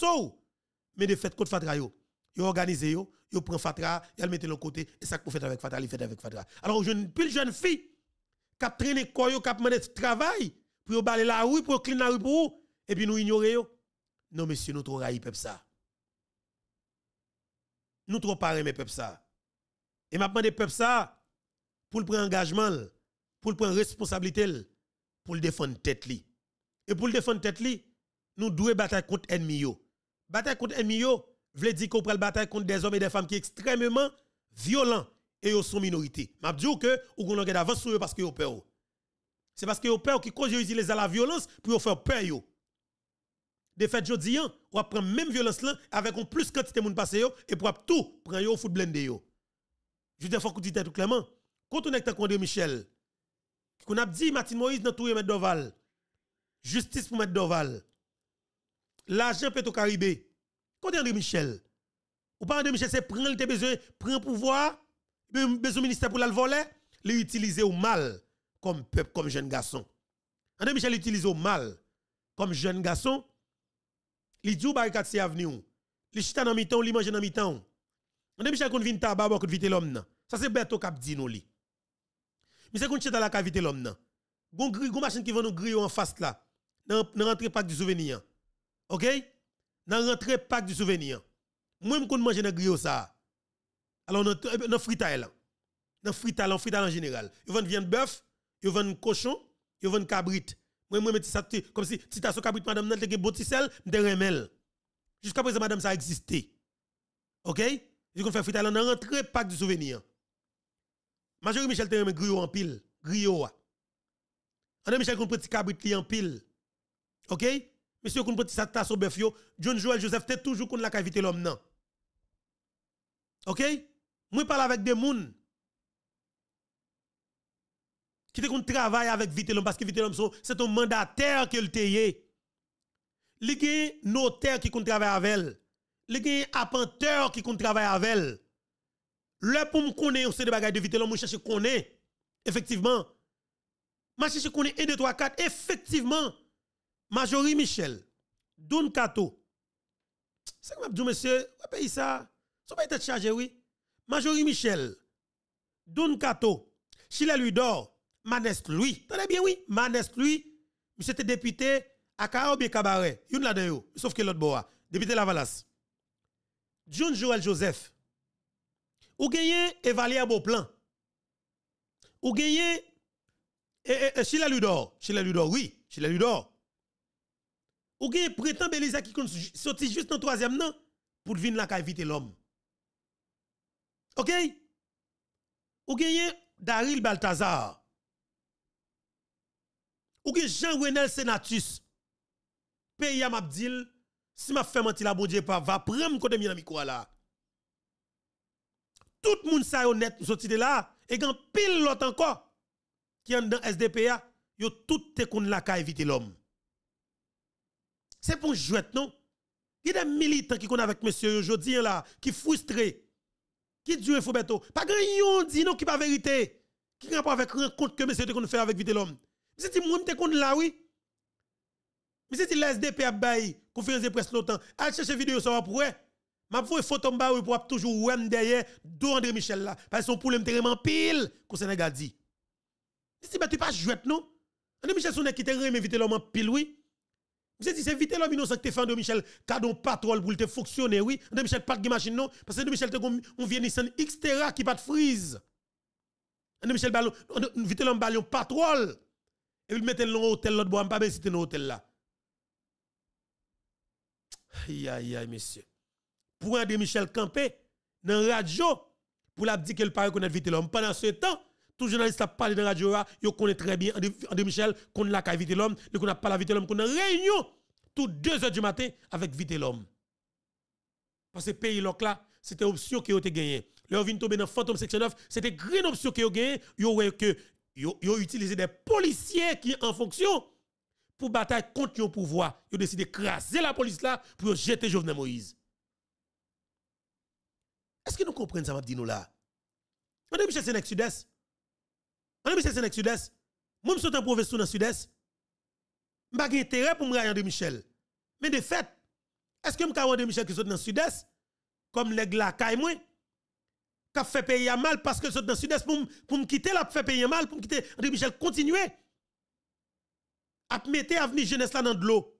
S1: mais de fait côté fatra yo yo organisé yo yo prend fatra yo le de l'autre côté et ça qu'on fait avec fatra il fait avec fatra alors jeune pile jeune fille qui traîné quoi qui mené travail pour yo balayer la rue pour clean la rue pour et puis nous ignorer yo non monsieur nous trop raï ça nous trop pas aimer peuple ça et m'a demandé peuple ça pour le prendre engagement pour le prendre responsabilité pour le défendre tête li et pour le défendre tête li nous devons battre contre ennemi yo bataille contre ennemi yo veut dire qu'on prend bataille contre des hommes et des femmes qui sont extrêmement violents et ils sont minorité. M'a dit que ou qu'on d'avance sur eux parce que ont peur. C'est parce que ont peur qui cause utiliser la violence pour faire peur yo. De fait jodi an, ou prend même violence là avec un plus quantité moun passé yo et pour tout prend yo foot blender yo. Je dis faut que tu tout clairement. Quand on est André Michel, qu'on a dit Martin Moïse dans tout mettre Doval. Justice pour mettre Doval. L'argent au Caribé. Quand André Michel. Ou pas André Michel c'est prendre le besoin, prendre pouvoir, besoin ministère pour la voler, l'utiliser au mal comme peuple comme jeune garçon. André Michel utilise au mal comme jeune garçon. Il dit barricade c'est avenue. Il chita dans mi-temps, il mange dans mi-temps. André Michel qu'on vient tabac vite l'homme Ça c'est Beto cap dit li. C'est qu'on chita la cavité l'homme nan. Gon gon machine qui va nous griller en face là. Dans rentrée pack du souvenir. OK? Dans rentrée pack du souvenir. Moi me qu'on manger dans grille ça. Alors dans dans. Dans fritaille, en fritaille en général. Ils vendent viande bœuf, ils vendent cochon, ils vendent cabrit. Moi, moi, ça comme si si t'as so cabrit madame nan te gen botisel, m'te remel. Jusqu'à présent madame ça a existé. OK? Ils qu'on fait frite en rentrée pack du souvenir. Majorie Michel te remet griot en pile, griot. André Michel kon petit cabrit en pile. OK? Monsieur kon petit tasse au bœuf John Joel Joseph te toujours kon la cavité l'homme. OK? Moi parle avec des moun qui te travaille avec Vitellum parce que Vitellum c'est un mandataire qu'il te yé. Li gen notaire qui compte travailler avec elle. Li gen appenteur qui compte travailler avec elle. Le pour me connaître c'est des bagages de Vitellum, moi cherche connaître effectivement. Ma cherche connaître 1 2 3 4 effectivement. Majorie Michel, Don Kato. C'est comme dit monsieur, ouais pays ça? Ça pas être chargé oui. Majorie Michel, Don Kato, Chile lui dort. Manest lui. Tenez bien, oui. Manest lui. Monsieur était député à Kaobé Cabaret. Une là dedans Sauf que l'autre bois. Député Lavalas. John Joel Joseph. Ou gagné Evalia Beauplan. Ou gagné Chila Ludor. Chila Ludor, oui. Chila Ludor. Ou gagné prétend Belisa qui sorti juste dans troisième nom pour venir là éviter l'homme. OK? Ou gagné Daryl Balthazar. Ou que Jean-Renel Senatus, pays à Mabdil, si m'a fait mentir la bon Dieu pas, va prendre côté mi micro là. Tout le monde sa honnête sorti de là, et quand pile l'autre encore, qui est dans SDPA, yo tout te kon la ka éviter l'homme. C'est pour jouer non? Il y a des militants qui sont avec monsieur aujourd'hui là, qui frustrés, qui dit faut beto. Pas grand yon dit non qui pas vérité. Qui n'a pas avec rencontre que monsieur te faire avec vite l'homme. Monsieur dit, moi, je compte là, oui. Monsieur dit, l'SDP a bail, conférence de presse longtemps. Allez chercher vidéo, ça va pour Ma une photo mba pour toujours ouem derrière do André Michel là parce que son poulet vraiment pile qu'au Sénégal dit. Si tu pas jouet non? André Michel son qui te remet vite l'homme pile oui. Monsieur dit c'est vite l'homme innocent que te fait André Michel cadon patrol pour te fonctionner oui. André Michel pas de machine non parce que André Michel te on vient Nissan Xterra qui pas de freeze. André Michel ballon vite l'homme ballon patrol et puis mettez le hôtel l'autre bois pas c'était dans hôtel là. Aïe aïe aïe monsieur pour André Michel Campé dans la radio pour la dire qu'elle parle connaître vite l'homme pendant ce temps tout journaliste a parlé dans la radio il connaît très bien André Michel qu'on la vite l'homme il connaît pas la vite l'homme qu'on a réunion tout 2 heures du matin avec vite l'homme parce que pays là c'était option qui a été gagnée. Leur vient tomber dans Phantom Section 9 c'était grande option qui a gagné yo que yo utilisé des policiers qui en fonction pour bataille contre le pouvoir. Ils ont décidé d'écraser la police là pour jeter Jovenel Moïse. Est-ce que nous comprenons ça, dit nous là? On est Michel Sud-Est. On est Michel Sénèque Sud-Est. Moi, je suis un professeur dans le Sud-Est. Je n'ai pas intérêt pour me de Michel. Mais de fait, est-ce que je suis de Michel qui sont dans le Sud-Est? Comme les gars? Qui fait payer mal parce que sont dans le sud-est pour, me quitter là, faire payer mal, pour me quitter. André Michel, continuer à mettre avenir jeunesse là dans de l'eau.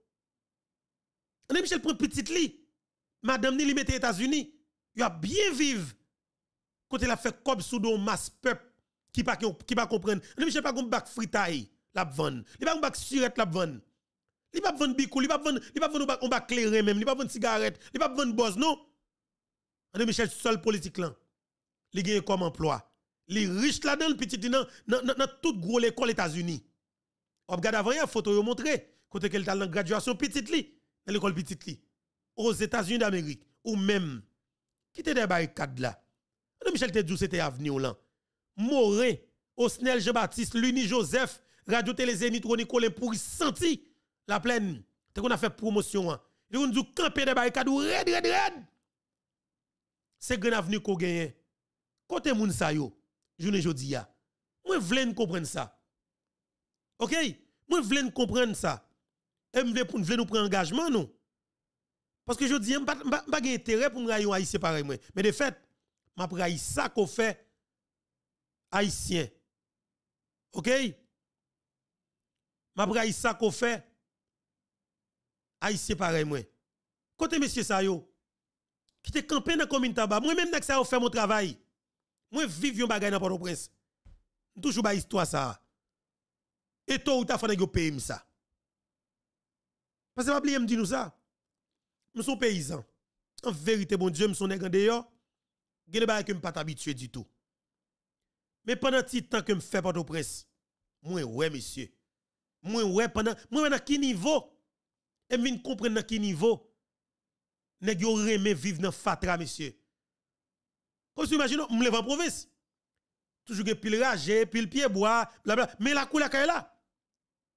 S1: André Michel prend petite lit. Madame ni li mette États-Unis. Il a bien vivre. Quand il a fait comme sous masse peuple qui pas qui pas comprendre. André Michel pas comme bac fritaille la vendre. Il pas comme bac surette la vendre. Il pas vendre bicou, il pas il pas vendre on bac même, il pas vendre cigarette, il pas vendre boss non. André Michel seul politique là li gagne comme emploi. Li riche là-dedans, petit dans dans toute gros l'école États-Unis. On regarde avant une photo yo montré côté qu'elle dans graduation petite li dans l'école petite li, aux États-Unis d'Amérique, ou même, qui était des barricades là. Michel te dit c'était avenir là. Moré, Osnel Jean-Baptiste, Luni Joseph, Radio Télé Zénith, Colin pour sentir la plaine. T'es qu'on a fait promotion. Hein. Il nous camper des barricades red red red. C'est grand avenue qu'on gagne. Côté moun sa yo, journée jodi ya. Moi vle comprendre ça. OK? Moi vle comprendre ça. Et m'vle pour nous prendre engagement non? Parce que je dis pas pas intérêt pour me rayon haïtien pareil. Mais de fait, m'a raï ça qu'on fait haïtien. OK? M'a raï ça qu'on fait haïtien pareil moi. Côté monsieur ça yo qui te campé dans la commune tabac. Moi même ça fait mon travail. Moi vive yon bagay dans Port-au-Prince. Toujours ba histoire ça. Et toi ou ta fait yo payer ça. Parce que pas oublier me nous ça. Sommes paysans. En vérité bon Dieu, nous sommes nèg dehors. Gè bagay que me pas habitué du tout. Mais pendant petit temps que me fait Port-au-Prince, moi ouais monsieur. Moi ouais pendant moi dans quel niveau et me comprendre dans quel niveau nèg yo remè vivre dans fatra monsieur comme si imagine me lève en province. Toujours que pile rage pile pied bois blabla mais la couleur la là.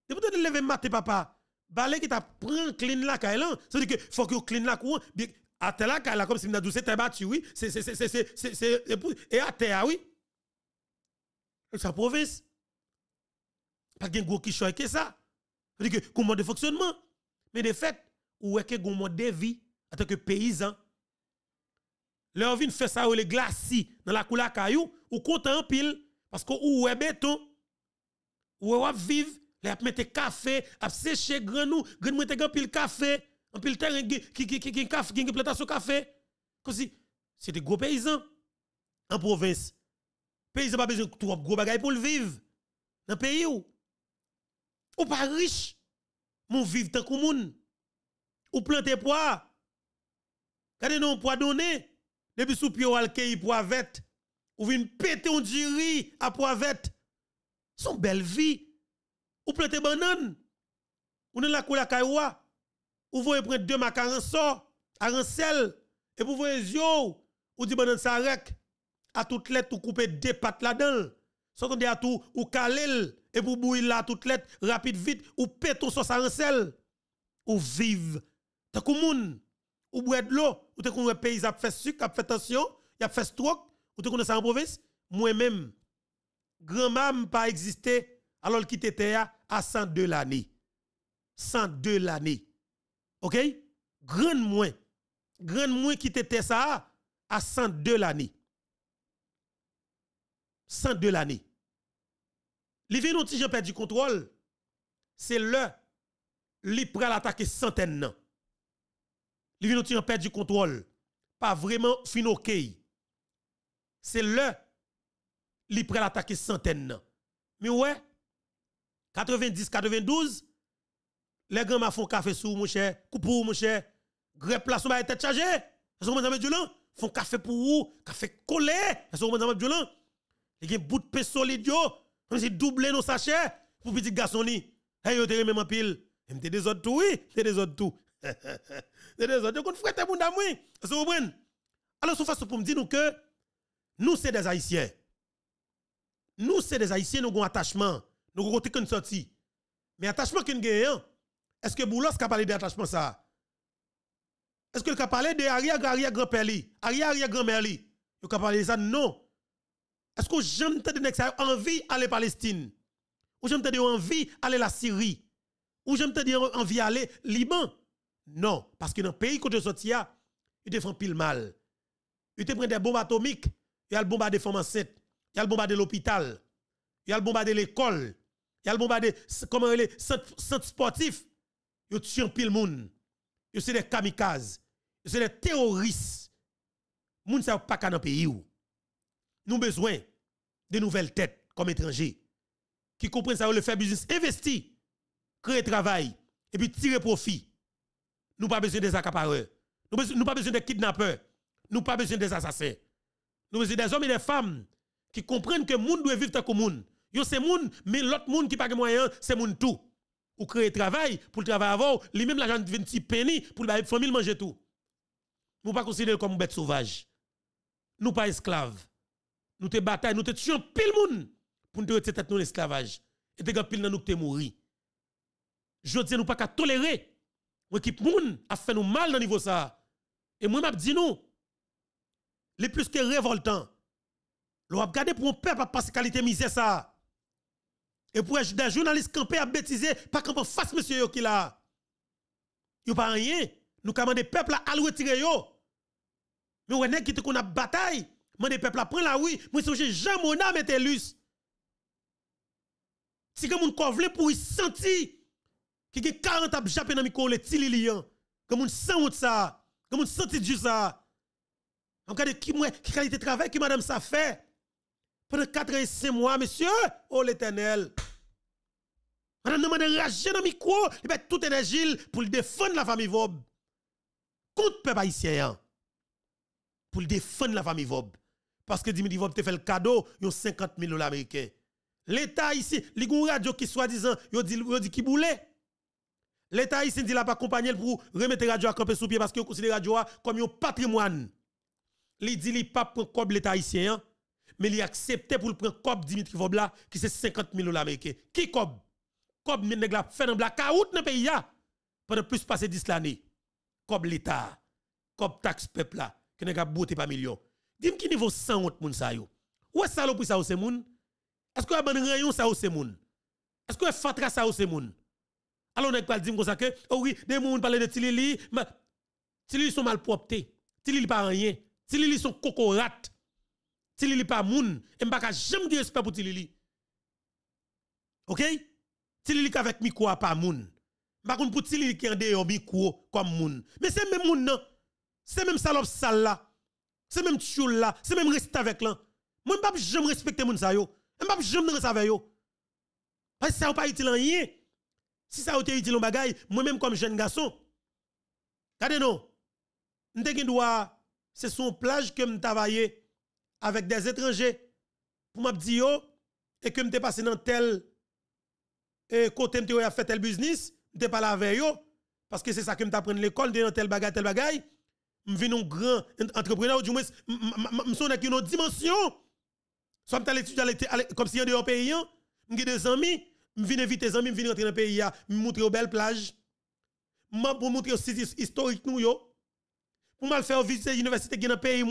S1: De peut-être lever maté papa. Balé qui t'a prend clean la caille là ça veut dire que faut que clean la cour. À terre la caille comme si n'a douce t'es battu oui. C'est c'est c'est c'est c'est et à terre oui. Sa province. Pas de gros qui choque que ça. Ça veut dire que comment de fonctionnement. Mais de fait ou est que de vie en tant que paysan, leur vient faire ça ou les glacis dans la couleur caillou ou content en pile parce que ou est béton. Ou est vivre les mettre café a sécher grand nous grand mettre grand pile café en pile terrain qui qui qui qui café qui plantation café. C'est des gros paysans. En province paysan pas besoin de trop gros bagages pour le vivre. Dans pays ou ou pas riche mon vivre tant que moun ou planter pois. Regardez non poids donné depuis sous pied al poivette ou vinn péter un diri à poivette. Son belle vie. Ou planter banane. Ou dans la coula kaywa. Ou voyez prendre deux macarons sort à rancel et pour voyez yo ou dit banane ça rek à toute lettre ou couper deux pattes là-dedans. S'entendez à tout ou kalel et pour bouillir là toute lettre rapide vite ou péton sauce à rancel ou vive. Que moun ou boire de l'eau, ou te connais pays a fait sucre, a fait tension, y a fait stroke, ou te connais ça en province, moi-même, grand-mam pas existé alors qu'il était à 102 l'année. 102 l'année. OK? Grand moins. Grand moins qui était ça à 102 l'année. 102 l'année. Les vins ont perdu du contrôle. C'est le li pral attaquer centaines li vient perd du contrôle, pas vraiment fin OK. C'est le li prêt l'attaquer centaines. Mais ouais, 90 92 les grands font café sous mon cher, pour mon cher, grep place va être chargé. Est-ce que vous font café pour vous, café collé. Est-ce que vous violent Il y a bout de pain solide yo, comme si doubler nos sachets pour petit garçon. Hey yo te même en pile. M'te des autres tout oui, c'est des autres tout. C'est des autres. Vous frère moun d'amour. Vous comprenez? Alors, c'est façon pour me dire que nous, c'est des Haïtiens. Nous, c'est des Haïtiens, nous avons un attachement. Nous avons une sortie. Mais attachement qu'on gagne, est-ce que Boulos a parlé d'attachement ça? Est-ce que a parlé de arrière arrière grand-père li, arrière arrière grand-mère li? Il a parlé de ça non. Est-ce que j'aime te donner envie d'aller Palestine? Ou j'aime te envie d'aller la Syrie? Ou j'aime te dire envie d'aller Liban? Non, parce que dans le pays côté sorti, il te font pile mal. Il te prend des bombes atomiques, il y a le bombarder des femmes enceintes, il y a le bombarder l'hôpital, il y a le bombarder l'école, il y a le bombarder comment les centres sportifs. Il tue pile monde. Il c'est des kamikazes, il c'est des terroristes. Moun ça pas dans le pays Nous avons besoin de nouvelles têtes comme étrangers qui comprennent ça le faire business investi, créer travail et puis tirer profit. Nous pas besoin des accapareurs. Nous pas besoin des kidnappeurs. Nous pas besoin des assassins. Nous besoin des hommes et des femmes qui comprennent que le monde doit vivre comme monde. Yo c'est monde mais l'autre monde qui pas de moyen, c'est monde tout. ou créer travail pour le travail avant, lui-même l'argent vient petit penny pour la famille manger tout. Nous pas considérer comme bête sauvage. Nous pas esclaves. Nous te bataille, nous te tuons pile monde pour nous retirer tête nous l'esclavage. Et te pile dans nous te mourir. Je dis nous pas qu'à tolérer. L'équipe moun a fait nous mal dans niveau ça. Et moi m'a dit nous les plus que révoltants. L'on a regardé pour un peuple à passer qualité misère ça. Et pour des journalistes camper à bêtiser, pas camper face monsieur yo qui là. Yo pas rien. Nous commandons peuple à le retirer yo. Mais on est qui te qu'on a bataille. Mande peuple à prendre la oui, moi songe Jean Mona metellus. Si que moun kovle pour y sentir qui a 40 ans jappé dans micro le tililian. Que moun sent ça. Que moun senti ça. On regarde qui qui qualité de travail que madame ça fait. Pendant 4 ans et 5 mois, monsieur, oh l'éternel. Madame demande de rager dans le micro, il met toute énergie pour défendre la famille Vob. Contre peuple haïtien. Hein. Pour défendre la famille Vob. Parce que Dimitri Vob te fait le cadeau, il 50 000 dollars américains. L'État ici, les radio qui soi-disant, il dit, dit qui boule. L'État ici dit pas accompagner pour remettre radio à camper sous pied parce que considère radio comme un patrimoine. Il dit il pas prendre comme l'État haïtien. Hein mais il accepté pour le prendre comme Dimitri Vobla, qui c'est 50 000 dollars américains. Qui comme Comme nèg la fait dans la caout dans pays pendant plus passer 10 l'année. Comme l'État, comme taxe peuple là, qui nèg a bouté pas million. Dis-moi qui niveau 100 honte moun sa yo. Où est salope ça ou c'est moun? Est-ce que ban rayon ça ou c'est moun? Est-ce que fatra ça ou c'est moun? Alors nèg pas dire comme ça que oh oui, des moun parler de Tilili, Tilili sont mal propres. Tilili pas rien. Tilili sont cocorat. Tilili pas moun, et m'pa jamais dire respect pour Tilili. OK? Tilili avec micro pas moun. M'pa kon pour Tilili qui en dehors micro comme moun. Mais c'est même moun non? C'est même salope sale là. C'est même tchoul là, c'est même rester avec là. Moi m'pa jamais respecter moun sa yo. M'pa jamais rester avec yo. Parce que ça pas utile rien. Si ça a été utile en bagay, moi-même comme jeune garçon. Regardez non. M'te droit c'est son plage que m'tavaye avec des étrangers pour m'a dit et que m'te passé dans tel côté a fait tel business, m'te pas la avec yo parce que c'est ça que m'ta prendre l'école dans tel bagage tel bagage, m'vinn un grand entrepreneur du moins m'son avec une autre dimension. Soit m'ta l'étudier comme si en dehors pays, m'gè des amis, m'vinn inviter des amis, m'vinn rentrer dans le pays, m'montrer aux belles plages. M'a pour montrer aussi historique nous yo. Pour faire visiter l'université qui dans le pays.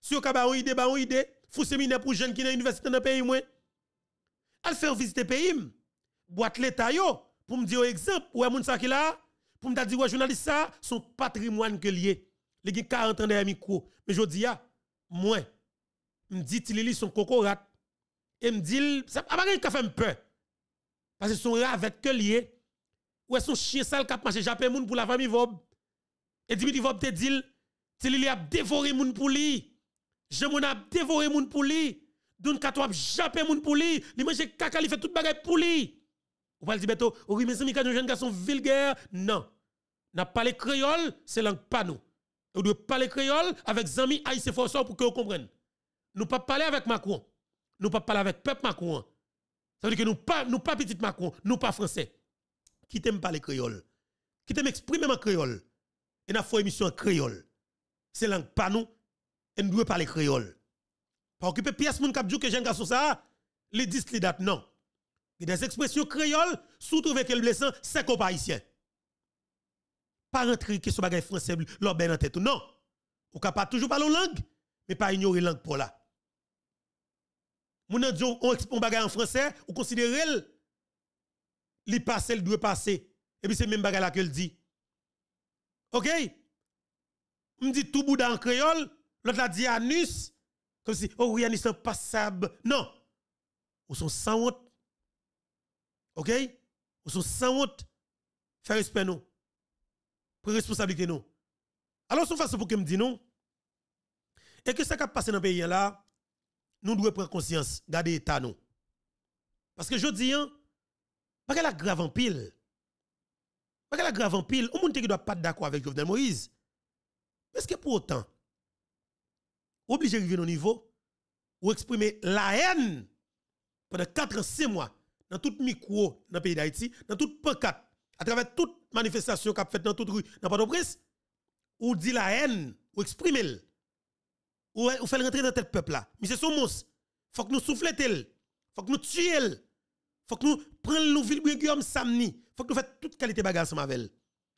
S1: Si vous avez une idée, une idée, fou séminaire pour jeunes qui sont l'université dans le pays, moi. Elle faire visiter le pays. L'État, pour me dire exemple, ouais, qui là, pour me dire, ouais, journaliste ça, son patrimoine que lié. Les gens 40 ans derrière micro. Mais je dis, moi, me dit, il son. Et me ça pas fait peur. Parce que son ravette que lié. Ou son chien sale qui a marché jappé moun pour la famille Vob. Et Dimitri Vob te dit, il a dévoré moun pour lui. Je mon a dévoré moun pour lui. Don katouab jappé moun pour lui. Li mange caca, li fait tout bagay pour lui. Ou pas dire beto, oui amis, quand un jeune garçon vulgaire, non. N'a pas les créoles, c'est langue pas nous. On doit parler créole avec zami haïtien forçant pour que vous compreniez. Nous pas parler avec Macron. Nous pas parler avec peuple Macron. Ça veut dire que nous pas nous pas petit Macron, nous pas français. Qui t'aime parler créole? Qui t'aime exprimer en créole? Et n'a fait émission en créole. C'est langue pas nous, et nous devons parler créole. Pas occuper pièce moun kap que jeune ça, les 10 les date non. Il y a des expressions créoles, sous trouver que le blessant, c'est qu'on haïtien. Pas rentrer que ce bagage français, leur ben en tête non. Ou pas toujours parler langue, mais pas ignorer langue pour là. Moun an on on bagage en français, ou considérer li passe, il doit passer. Et puis c'est même bagage là que dit. OK? Me dit tout bout en créole, L'autre a dit anus, comme si, oh oui, anus passable. Non. Ou sont sans honte. OK? Ou sont sans honte. Faire respect nous. Pour responsabilité nous. Alors, son façon pour que me dit non. Et que ça qui a passé dans le pays là, nous devons prendre conscience, garder l'état nous. Parce que je dis, hein, pas la grave en pile. Pas la grave en pile. On qui doit pas d'accord avec Jovenel Moïse. Est-ce que pour autant, obligé de arriver au niveau ou exprimer la haine pendant 4 6 mois dans tout micro dans le pays d'Haïti, dans toute pancarte, à travers toute manifestation qu'a fait dans toute rue, dans Port-au-Prince, ou dit la haine, ou exprimer, ou, ou rentrer dans tête peuple là. Mais c'est son. Faut que nous souffler tel. Faut que nous tuions. Faut que nous prenions nous ville Guillaume Samni. Faut que nous fassions toute qualité bagarre ensemble.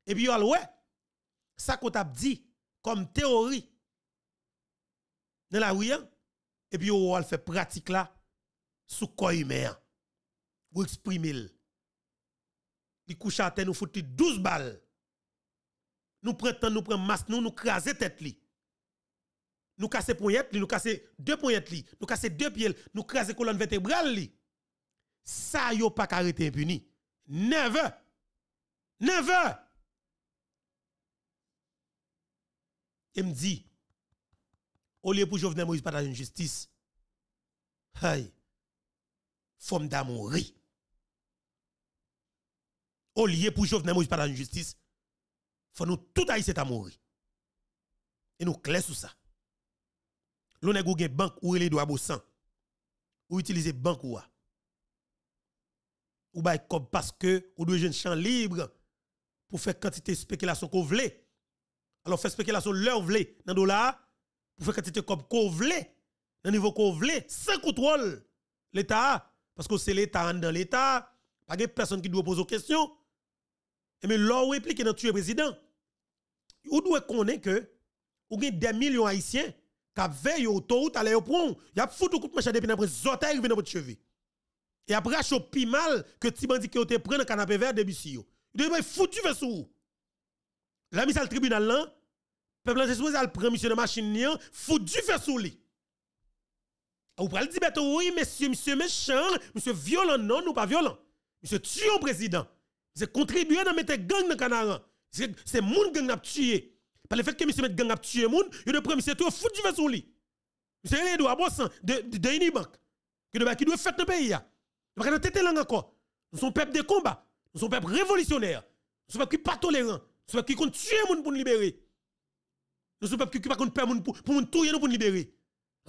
S1: Et puis, ouais, ça qu'on t'a dit comme théorie dans la rue, hein, et puis on va faire pratique là sous quoi humain. Vous exprimez. Il couche à terre, nous fout 12 balles. Nous prenons nous prenons masse, nous nous craser tête. Nous casser poignette nous casser deux poignettes nous casser deux pieds, nous craser colonne vertébrale. Ça yo pas arrêté impuni. Never. Never. Et me dit au lieu pour Jovenel Moïse partager une justice. Hey. Forme d'amour. Au lieu pour Jovenel Moïse partager une justice faut nous tout haïtien à mourir. Et nous clair sur ça. L'on a une banque ou les doigts sang ou utiliser banque ou ou bay comme parce que ou doit un champ libre pour faire quantité de spéculation qu'on veut. Alors faire spéculation leur veut dans dollar pour faire quantité comme qu'on veut dans niveau qu'on veut sans contrôle l'état parce que c'est l'état dans l'état pas de personne qui doit poser questions. Et mais là où impliqué dans tuer président ou doit connaître que ou des millions haïtiens qui veillent autoroute à y a foutu coup de machin depuis après dans. Et après mal que dans canapé vert début si yo. Il doit foutu sous. La mise al tribunal là, peuple c'est supposé al monsieur de machine foutu sous lui. Ou pral di beto oui monsieur monsieur méchant, monsieur violent non ou pas violent. Monsieur tue au président. C'est contribuer à mettre gang dans canaran. C'est moun gang n'a tué. Par le fait que monsieur met gang a tué moun, il de premier c'est tout fout du. Monsieur de de Unibank. Que de qui doit faire dans pays ya. Nous pas tête langue encore. Nous sommes peuple de combat. Nous sommes peuple révolutionnaire. Nous sommes peuple qui pas tolérant. Nous sommes qui compte tuer moun pour nous libérer. Nous sommes peuple qui pas compte moun pour pour nous tuer nous pour libérer.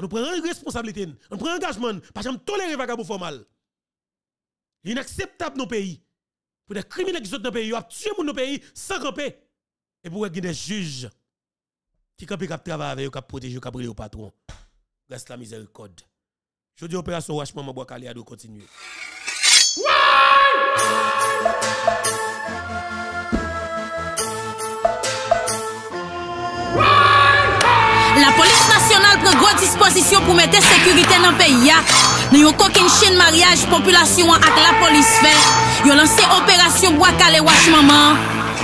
S1: On prend une responsabilité, on prend un engagement, pas jamais tolérer formal. Inacceptable nos pays pour des criminels qui sont dans le pays, ils ont tué dans le pays sans camper. Et pour qu'il y des juges qui travaillent avec eux, qui protègent, qui brûlent au patron. Reste la miséricorde. Je dis opération Wachman, ma bois à doit continuer.
S2: La police nationale prend grande disposition pour mettre sécurité dans le pays. Nous avons aucune chaîne mariage population avec la police fait. Ils ont lancé opération Bois Wash Maman.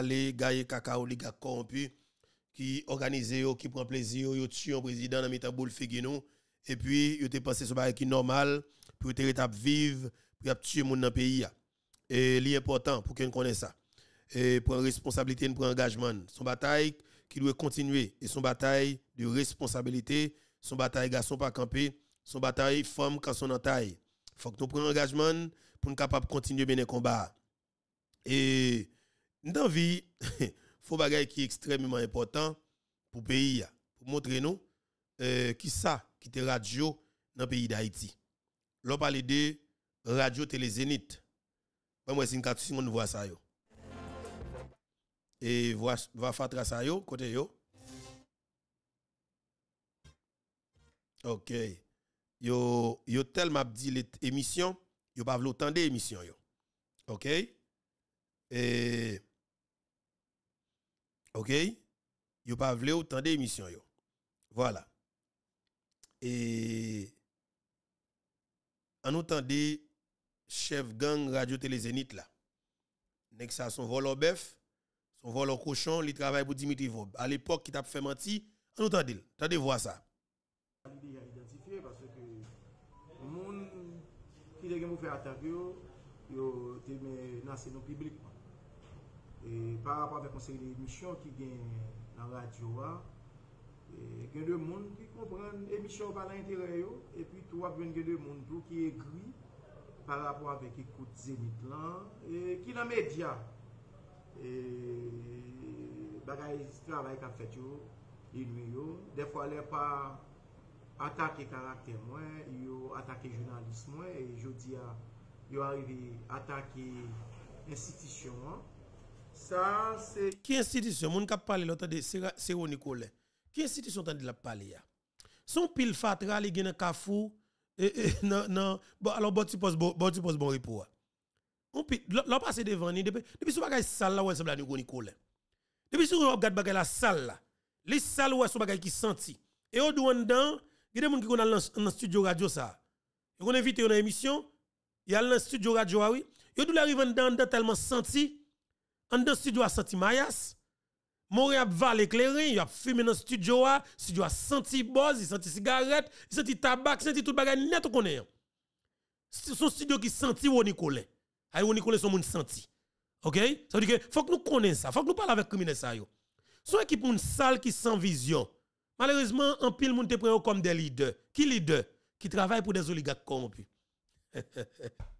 S1: calé, gaye cacao, les gars corrompus qui organisent, yo, qui prend plaisir, yo tue un président dans mitan boule figuinou. Et puis, yo te pensé sur bagay qui normal, pour te rétab vivre, pour tuer moun dans pays. Et l'important pour qu'on connaisse ça. Et prendre responsabilité, prendre engagement. Son bataille qui doit continuer. Et son bataille de responsabilité, son bataille garçon pas camper, son bataille femme quand son en taille. Faut que nous prenions engagement pour nous capable continuer mener combat. Et dans vie, faut bagay qui est extrêmement important pour le pays, pour montrer nous euh, qui ça qui était radio dans le pays d'Haïti. L'on parle de radio télé Zénith. Pas moi c'est une carte si on voit ça yo. Et va va fatra ça yo côté yo. OK. Yo yo tellement dit l'émission, yo pas vle tendre émission yo. OK? Et OK? Yo pas vle autant d'émission yo. Voilà. Et en entendant chef gang radio télé Zénith là. Nek ça son vol au bœuf, son vol au cochon, il travaille pour Dimitri Vob. À l'époque qui t'a fait mentir, en entendez, attendez voir ça.
S3: Identifier parce que monde qui a fait attaque, yo, yo te menacé nos publiquement. E par rapport avè konsey de emisyon ki gen nan radyo e, a, e, gen de moun ki kompren emisyon pa nan interè yo, epi tou ap ven gen de moun tou ki e gri par rapport avè ki kout zenit lan, e, ki nan media. Bagay travay ka fet yo, inwe yo, defwa lè pa atake karakter mwen, yo atake jounalist mwen, e jodi a, yo arrive atake institisyon an, Ça c'est
S1: Qui institution? Moun kap parler l'autre de c'est Nicolet. Qui institution tande la parler? Son pile fatra li gen kafou et non non bon alors bon tu poses bon bon tu poses bon repos. On pi l'on passe devant ni depuis depuis ce bagay sale là ouais semble ni Nicolet. Depuis on regarde bagay la salle là, les salles ouais son bagay qui senti? Et au douan dedans, il y a des gens qui studio radio ça. Ils ont invité dans émission, il y a dans studio radio ah oui. Ils ont arrivé dedans dedans tellement senti en dans studio a senti mayas. Montréal va éclairé, il a fumé dans studio a, studio a senti buzz, il senti cigarette, il senti tabac, il senti tout bagay net qu'on est. Son studio qui senti Woni Colin. Ay Woni Colin son moun senti. OK? Ça veut dire que faut que nous connaissions ça, faut que nous parlions avec criminel ça yo. Son équipe moun sale qui sans vision. Malheureusement, en pile moun te prend comme des leaders. Qui leader? Qui travaille pour des oligarques corrompus.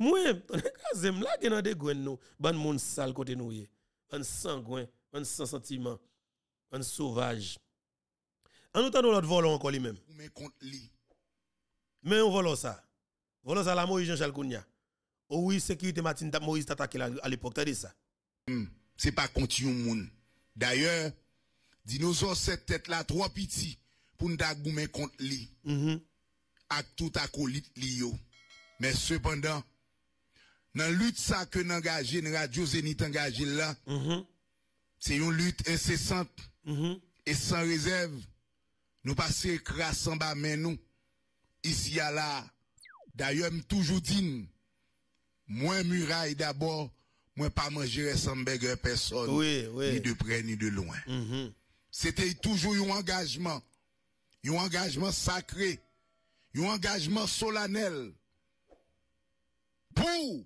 S1: Moi, là qui dans des gwen nous, ban moun sale côté nous yé. Ban sangouin, ban sans sentiment, ban sauvage. En nous l'autre volant encore lui-même.
S4: mais contre lui.
S1: Mais on vole ça. Vole ça la Moïse Jean-Charles Kounia. Oh oui, sécurité Martin Tap Moïse t'attaqué à l'époque, t'as dit ça.
S4: C'est pas contre un moun. D'ailleurs, dinosaure cette tête là trop petit pour nous goumen contre lui.
S1: Mhm.
S4: Avec tout acolyte li yo. Mais cependant, dans lutte ça que nous engagé, dans Radio Zénith engagé là,
S1: Mhm.
S4: c'est une lutte incessante
S1: Mhm.
S4: et sans réserve. Nous passons crasse en bas mais nous. Ici à là. D'ailleurs, toujours dit, moi muraille d'abord, moi pas manger sans burger personne.
S1: Oui, oui.
S4: Ni de près ni de loin.
S1: Mhm.
S4: C'était toujours un engagement. Un engagement sacré. Un engagement solennel. Pour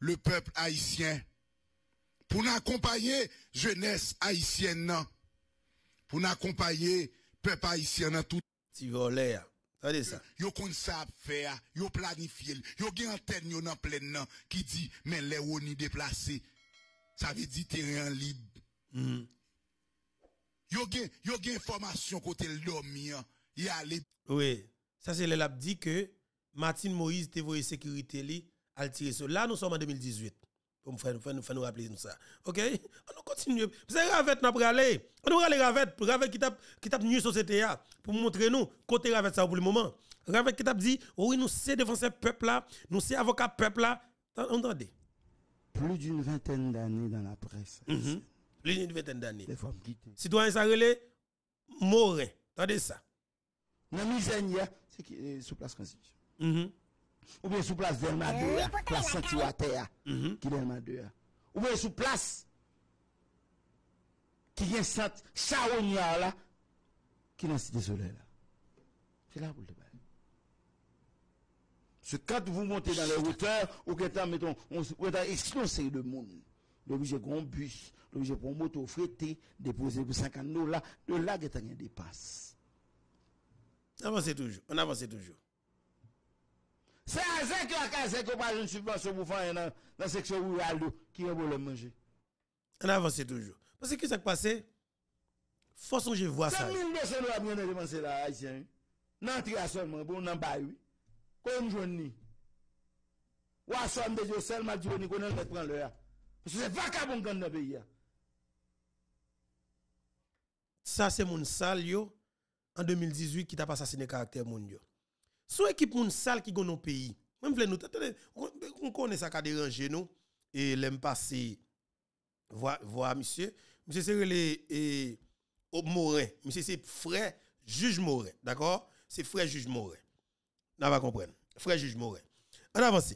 S4: le peuple haïtien, pour nous accompagner jeunesse haïtienne, non. pour nous accompagner peuple haïtien dans tout.
S1: Tu voler. Allez ça.
S4: Yo kon sa faire, yo planifié, yo gen antenne yo nan plein nan qui dit mais les ni déplacé. Ça veut dire terrain libre.
S1: Mm.
S4: Yo gen yo gen information côté le dormir, y aller.
S1: Oui. Ça c'est le lab dit que Martin Moïse te voyé sécurité li al tirer sur. Là nous sommes en 2018. Pour nous faire nous rappeler nous ça. OK? On continue. C'est Ravette n'a pas aller. On va aller Ravette, Ravette qui tape qui tape nuit société pour montrer nous côté Ravette ça pour le moment. Ravette qui tape dit oh oui nous c'est défenseur peuple là, nous c'est avocat peuple là. Entendez.
S5: plus d'une vingtaine d'années dans la presse.
S1: Mhm. Plus d'une vingtaine d'années.
S5: Des fois, me quitter.
S1: Citoyen ça relé Morin. Attendez ça.
S5: Dans Misenia, c'est qui est sous place constitution. Ou bien sous place Delma 2, place Santiwater,
S1: Mhm.
S5: qui Delma 2. Ou bien sous place qui vient Sant Charognard là, qui dans Cité Soleil là. C'est là pour le débat. Que quand vous montez dans les hauteurs, ou que t'as, mettons, on, on a une série de monde. De un bus, l'obligé pour moto frété, déposer pour 50 dollars, de là que t'as une dépasse.
S1: Avancez toujours. On avance toujours.
S5: Se a zek yo ak a zek yo pa joun subvensyon pou fanyen nan, nan seksyon ou yal do ki
S1: yon bolon manje. An avanse toujou. Pase ki sak pase, foson je vwa sa.
S5: 5200 dola mwen nan demanse la Haitien. Nan tri asonman pou nan bayou. Kon joun ni. Ou ason de yo sel mal joun ni konen met pran le ya. Pase se vakabon kan nan peyi ya.
S1: Sa se moun sal yo an 2018 ki ta pa sasine karakter moun yo. Sous équipe moun sale qui gon nos pays. Même vle nous, on on connaît ça qui a dérangé nous, et l'aime passer, voir, monsieur. Monsieur, c'est les, et, Morin. Monsieur, c'est frère juge Morin, d'accord? C'est frère juge Morin. On va comprendre. Frère juge Morin. On avance.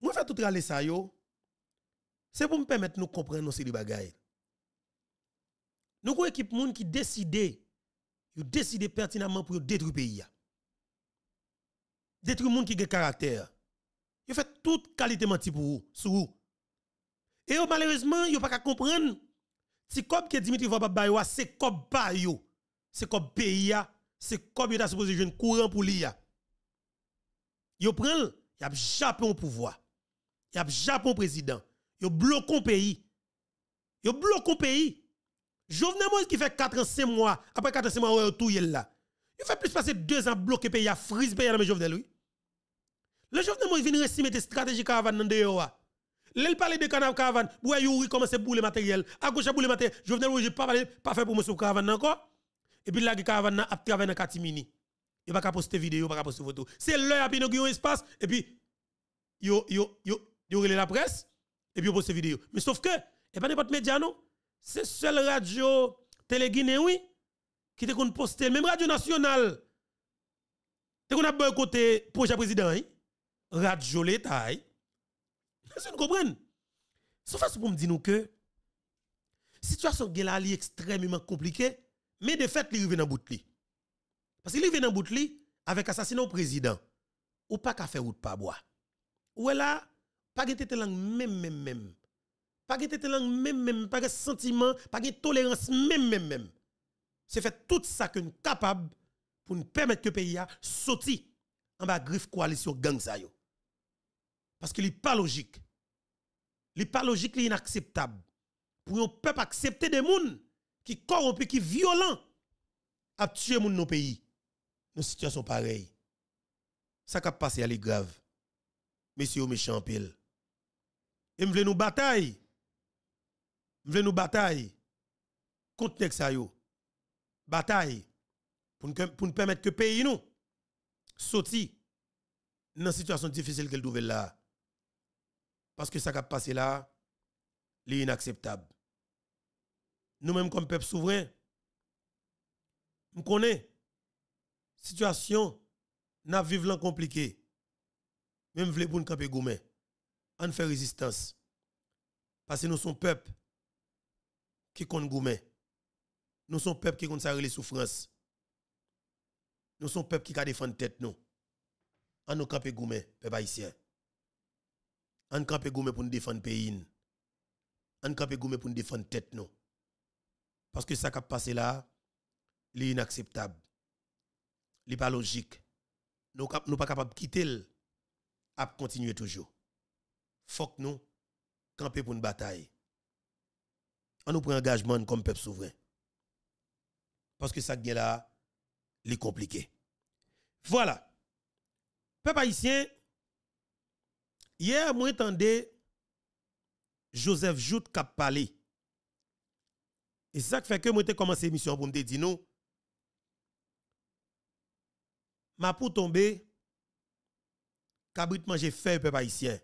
S1: Moi, faire tout râler ça, yo, c'est pour me permettre nous comprendre nos séries. Nous avons équipe moun qui décide, ils décide pertinemment pour détruire le pays. Détruire moun qui a caractère. Ils fait toute qualité menti pour vous, sur vous. Et yo, malheureusement, ils pas comprendre si comme que Dimitri Vababayoua, c'est comme pas yo. C'est comme pays c'est comme yo supposé un courant pour l'IA. Yo prend, y a Japon au pouvoir. Y a Japon président. Bloqué le pays. Bloqué le pays. Jovenel Moïse qui fait 4 ans, 5 mois, après 4 ans, 5 mois, il tout là. Il fait plus passer 2 ans bloqué pays, à frise pays dans le Jovenel, oui. Le Jovenel Moïse vient réciter mettre stratégie caravane dans dehors. L'el parle de canal caravane, ouais, youri commence à bouler matériel. À gauche à bouler matériel. Jovenel Moïse pas pas fait pour moi sur caravane encore. Et puis là, caravane a travaillé dans Katimini. Il pas poster vidéo, pas poster photo. C'est l'heure à inaugurer un espace, et puis, yo, yo, yo, yo, la presse, et puis yo poste vidéo. Mais sauf que, et pas n'importe média, non? c'est seul radio télé Guinée oui qui te qu'on poster même radio nationale te qu'on a boycotté projet président hein? Radio l'état est-ce que vous comprenez? Sauf pour me dire que situation est extrêmement compliquée mais de fait il arrive dans bout li parce qu'il arrive dans bout avec assassinat au président. Ou pas qu'à faire route pas bois. Ou là pas gete langue même même même. Pas de langue même même pas de sentiment pas de tolérance même même même. C'est fait tout ça que nous capable pour nous permettre que le pays a sorti en bas griffe coalition gang ça yo parce que n'est pas logique. N'est pas logique n'est inacceptable. Pour un peuple accepter des gens qui corrompus qui violents à tuer moun nos pays. Nos situations pareilles. Ça qui a passé à les grave. Messieurs méchants pile. Et me nous bataille. Nous voulons nous bataille. Contre ça yo. Bataille. Pour nous, nous permettre que le pays nous sorti dans une situation difficile qu'elle trouve là. Parce que ça qui a passé là, c'est inacceptable. Nous-mêmes comme peuple souverain, nous connaissons situation n'a vivre compliqué. Même vle pour nous camper fait résistance. Parce que nous sommes peuple qui compte gourmet. Nous sommes peuple qui compte les souffrances. Nous sommes peuple qui a défendre tête nous. En nous camper gourmet. En camper gourmet pour nous défendre pays. En camper gourmet pour nous défendre tête. Parce que ça qui a passé là, c'est inacceptable. C'est pas logique. Nous ne pas capable de quitter à continuer toujours. Faut que nous camper pour une bataille on nous prend engagement comme peuple souverain. Parce que ça est là, est compliqué. Voilà. Peuple haïtien, hier, moi entendais Joseph Jout qui a parlé. Et ça fait que moi j'ai commencé l'émission pour me dire non. Ma pour tomber, cabrit manger fait peuple haïtien.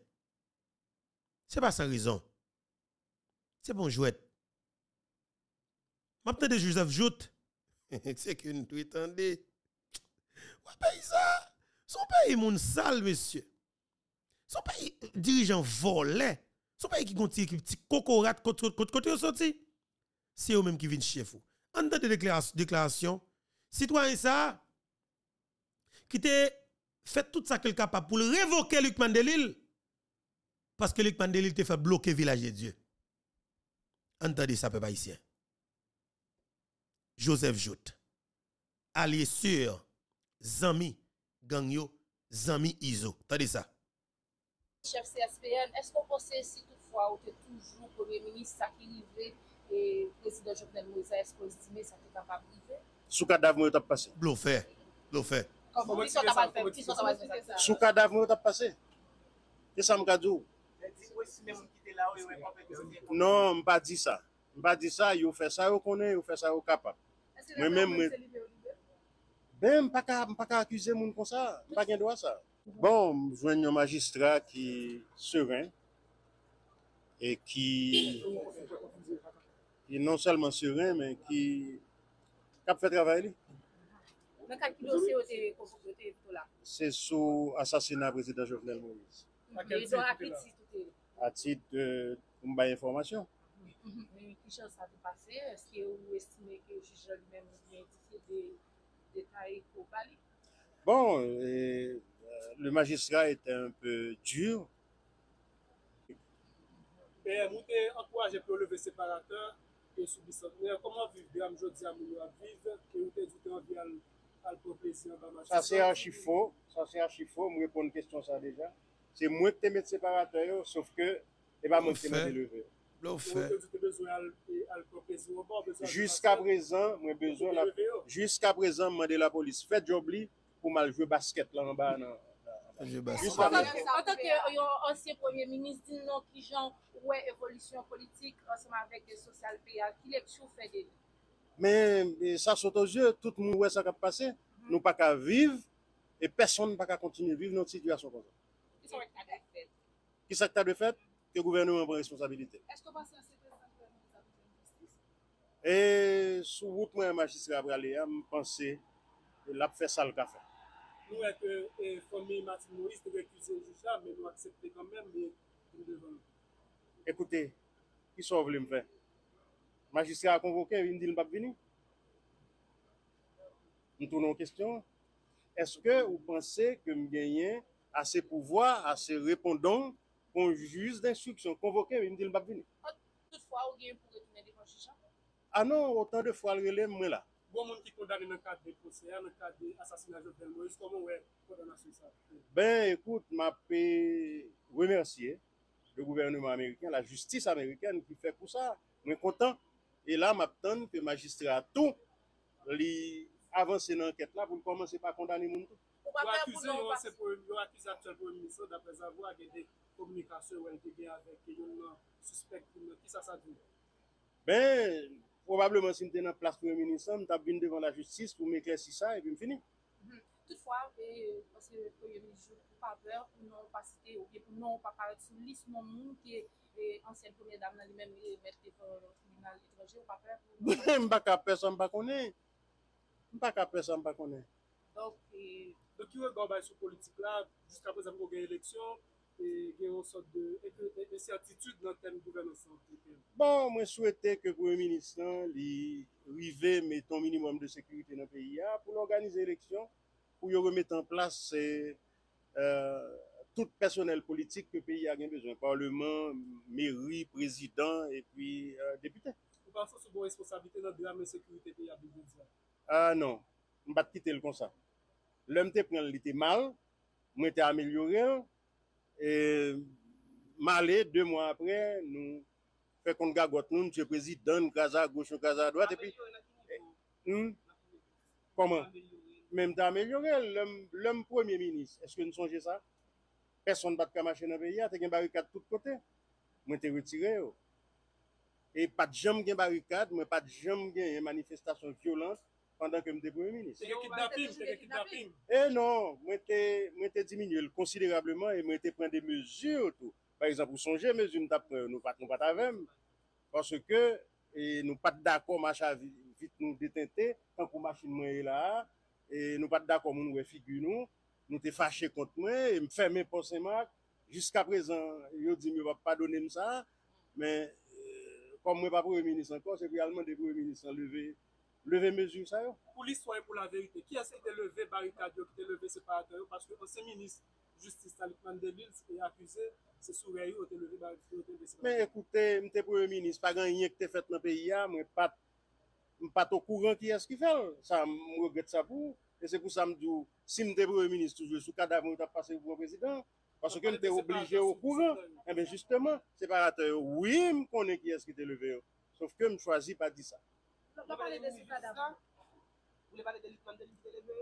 S1: C'est pas sans raison. C'est bon jouet. M'a de Joseph Jout. C'est qu'une tweet tendez. Ouais, paye ça.
S6: Son pays moun sale, monsieur. Son pays dirigeant volé. Son pays qui gonti qui petit cocorat côté côté sorti. C'est eux même qui viennent chef. En de déclaration, citoyen ça qui te fait tout ça qu'il capable pour révoquer Luc Mandelil parce que Luc Mandelil te fait bloquer village de Dieu. Entendez ça peuple haïtien. Joseph Jout allié sur Zami Gangyo Zami Izo. Entendez ça.
S7: chef CSPN, esko pose si toutfwa ou te toujou premier ministre sa ki rive e prezident Jovenel Moïse a esko estime sa ki kapab rive? Sou
S8: kadav mwen yo tap pase.
S6: Blo fe, blo
S7: fe. Sou kadav mwen
S8: yo tap pase. Ke sa m kadou? Non, m pa di sa. M pa di sa, yo fe sa yo konen, yo fe sa yo kapab. Mwen men mwen... Ben, m pa ka akize moun kon sa. M pa gen doa sa. Bon, jwen yon magistra ki seren e ki ki non salman seren men ki kap fè travay li.
S7: Men kak ki dosye ou te konpokote pou
S8: la? Se sou asasina prezident Jovenel Moïse. A tit A tit euh, mba
S7: informasyon. Men ki chan sa te pase? Eske ou estime ki ou jijol men mwen identife de detay pou bali?
S8: Bon, e... le magistrat était un peu dur.
S9: Père, vous t'avez encouragé pour lever séparateur et sous-bicentenaire. Comment vivez-vous à Mjodi Amoulou à vivre et vous t'avez dit que vous avez al
S8: propési an ba magistrat? Sa se archifo, sa se archifo, mou repon kestyon sa deja. Se mou ek te met séparateur yo, sauf ke, e ba moun te met eleve.
S6: Blou
S9: fè.
S6: Mou
S9: te dit que bezwen al propési ou bon, bezwen...
S8: Juska prezan, mou bezwen la... Juska prezan, mou mande la oh. polis. Fè job li pou mal jwe basket lan an ba nan...
S6: Je
S8: basi.
S7: En tanke yon ansye premier ministre, din nou ki jan wè evolisyon politik anseman vek de sosyal peya, ki lèk chou fè
S8: de li? Men, sa sot ojye, tout moun wè sa kap pase, nou pa ka viv, e person nou pa ka kontinu viv nou situasyon kon sa.
S7: Ki sa kta de
S8: fèt? Ki sa kta de fèt, ke gouvernement
S7: pou responsabilite. Esko pa se anse de sa gouvernement
S8: pou responsabilite? E, sou wout mwen magistrat brale, mwen panse, lap fè sal ka fè.
S9: Nous est que eh, famille Martin Moïse de récuser le juge là, mais nous accepter quand même mais nous devons.
S8: Écoutez, qui sont voulu me faire? Magistrat a convoqué, il me dit qu'il ne venir. Nous tournons en question. Est-ce que vous pensez que je gagne assez pouvoir, assez répondant pour un juge d'instruction convoqué, il me dit qu'il ne venir?
S7: Toutefois, vous avez pour retourner devant le juge
S8: Ah non, autant de fois le relais, moi là.
S9: Ou moun ki kondane nan kade posè, nan kade asasina Jotel Moïse, koman wè kondanasyon sa?
S8: Ben, ekout, ma pe remersye le gouvernement Ameriken, la justice Ameriken ki fè pou sa. Mwen kontan. E la, ma ptan ke magistratou li avanse nan anket la pou komanse pa kondane moun tout.
S7: Ou akuse
S9: yon
S7: se
S9: pou yon akuse aktuel pou yon misyon dapre zavou agè de komunikasyon ou NTB avèk yon suspect pou yon ki sa sa djou?
S8: Ben, probablement si mte nan plas pou eminisam, tap bin devan la justis pou mekler si sa, epi m
S7: fini. Mhm. Toutfwa, paske pou yon jou pou pa ver, pou nou pa site, ou pou nou pa paret sou lis moun moun ki ansyen premier dam nan li men mette pou kriminal etranje, ou
S8: pa ver pou... Non m baka pesan m bakone. M
S7: baka pesan
S9: m bakone. Donk, ki wè gwa bay sou politik la, jiska prezèm pou gen eleksyon, gen yon sot de incertitude nan tem gouvernansyon?
S8: Bon, mwen souwete ke Premier Ministre nan li rive meton minimum de sekurite nan peyi ya ah, pou l'organize eleksyon pou yo remet an plas se euh, tout personel politik ke peyi ya gen bezwen. Parlement, meri, prezident, epi euh,
S9: deputè. Ou pan sa sou bon responsabilite nan drame sekurite peyi ya bezwen diyan?
S8: Ah non, mbat kite l kon sa. Lèm te pren li te mal, mwen te amelyore an, E, Malè, 2 mwa apre, nou fè kon gagot nou, mse prezident, nou kaza a goch, nou kaza a doat, epi... Hmm? Koman? Mèm ta amelyore, lèm premier ministre, eske nou sonje sa? Person bat kamache nan veya, te gen barikat tout kote. Mwen te retire yo. Oh. E pat jom gen barikat, mwen pat jom gen manifestasyon violante, pandan ke mde premier ministre.
S9: Teke kidnapping, teke kidnapping.
S8: E non, mwen te, te diminuel konsiderableman e mwen te pren de mezur tou. Par exemple, ou sonje mezur euh, nou tap nou pat nou pat avem parce ke e, nou pat dako macha vit nou detente tan kou machin mwen e la e nou pat dako moun nou e figu nou nou te fache kont mwen e m ferme posen mak. Jiska prezan, yo di mwen wap pa donen msa men euh, kom mwen pa premier ministre ankon, se realman de premier ministre anleve leve mezur sa yo?
S9: Pou l'histoire pou la verite, ki ese te leve barikadyo, ki te leve separataryo, paske o se minis justice talikman de l'il, se akuse, se souwe yo, te leve
S8: barikadyo, te leve separataryo. Men ekoute, mte pou e minis, pa gan yek te fet nan peyi ya, mwen pat, mwen pat o kouran ki ese ki fel, sa mwen m'm regret sa pou, e se pou sa mdou, si mte pou e minis toujou sou kadavon, ta pase pou mwen prezident, Paske mwen te oblige ou kouran. E eh ben justeman, separateur, wim konen ki eski te leve yo. Sof ke m chwazi
S7: pa di sa. Parlez de ce cadavre Vous voulez parler de l'Itman de qui était levé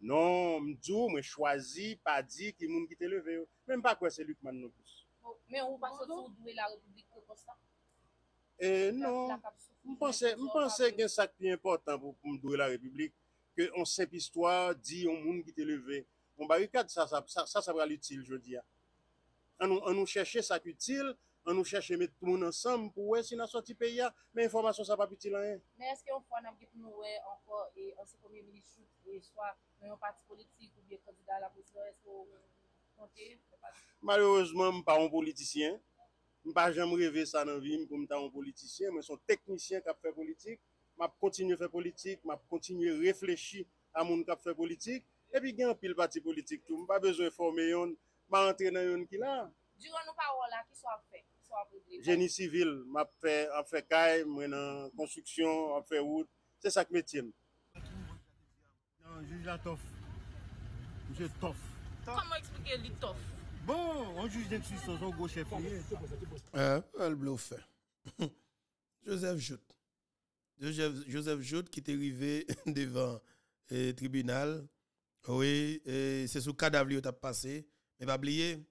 S8: Non, je dis, je choisis pas dire qui est qui était levé. Même pas quoi c'est Luc Man non plus.
S7: Mais on passe autour de la République comme ça
S8: Eh non, je pense que c'est qui est important pour me la République que on simple histoire dit un monde qui t'est levé. On barricade ça ça ça ça, ça va l'utile je dis. On nous on an nou chèche met pou moun ansam pou wè si nan soti pe ya, men informasyon sa pa piti lan yon. Men eske
S7: yon fwa nan ge pou nou wè anko e ansi komye minichout e swa nan yon parti politik ou biye kandida la posisyon,
S8: eske ou konte? Malheurezman, m pa yon politisyen, m pa jem revè sa nan vi, m pou m ta yon politisyen, men son teknisyen kap fè politik, m ap kontinye fè politik, m ap kontinye reflechi a moun kap fè politik, epi gen pil pati politik tou, m pa bezon informe yon, m pa rentre nan yon ki la.
S7: Durant nos paroles là qui soit fait, soit
S8: Génie civil, m'a fait a fait caille, moi dans construction, a fait route, c'est ça que métier.
S3: Non, juge la tof. Monsieur tof.
S7: Comment expliquer lui tof?
S3: Bon, on juge d'instruction, son gros chef.
S1: Euh, elle bluffé. Joseph Jout. Joseph Jout qui est arrivé devant le tribunal. Oui, c'est sous cadavre qui a passé. Mais pas oublier,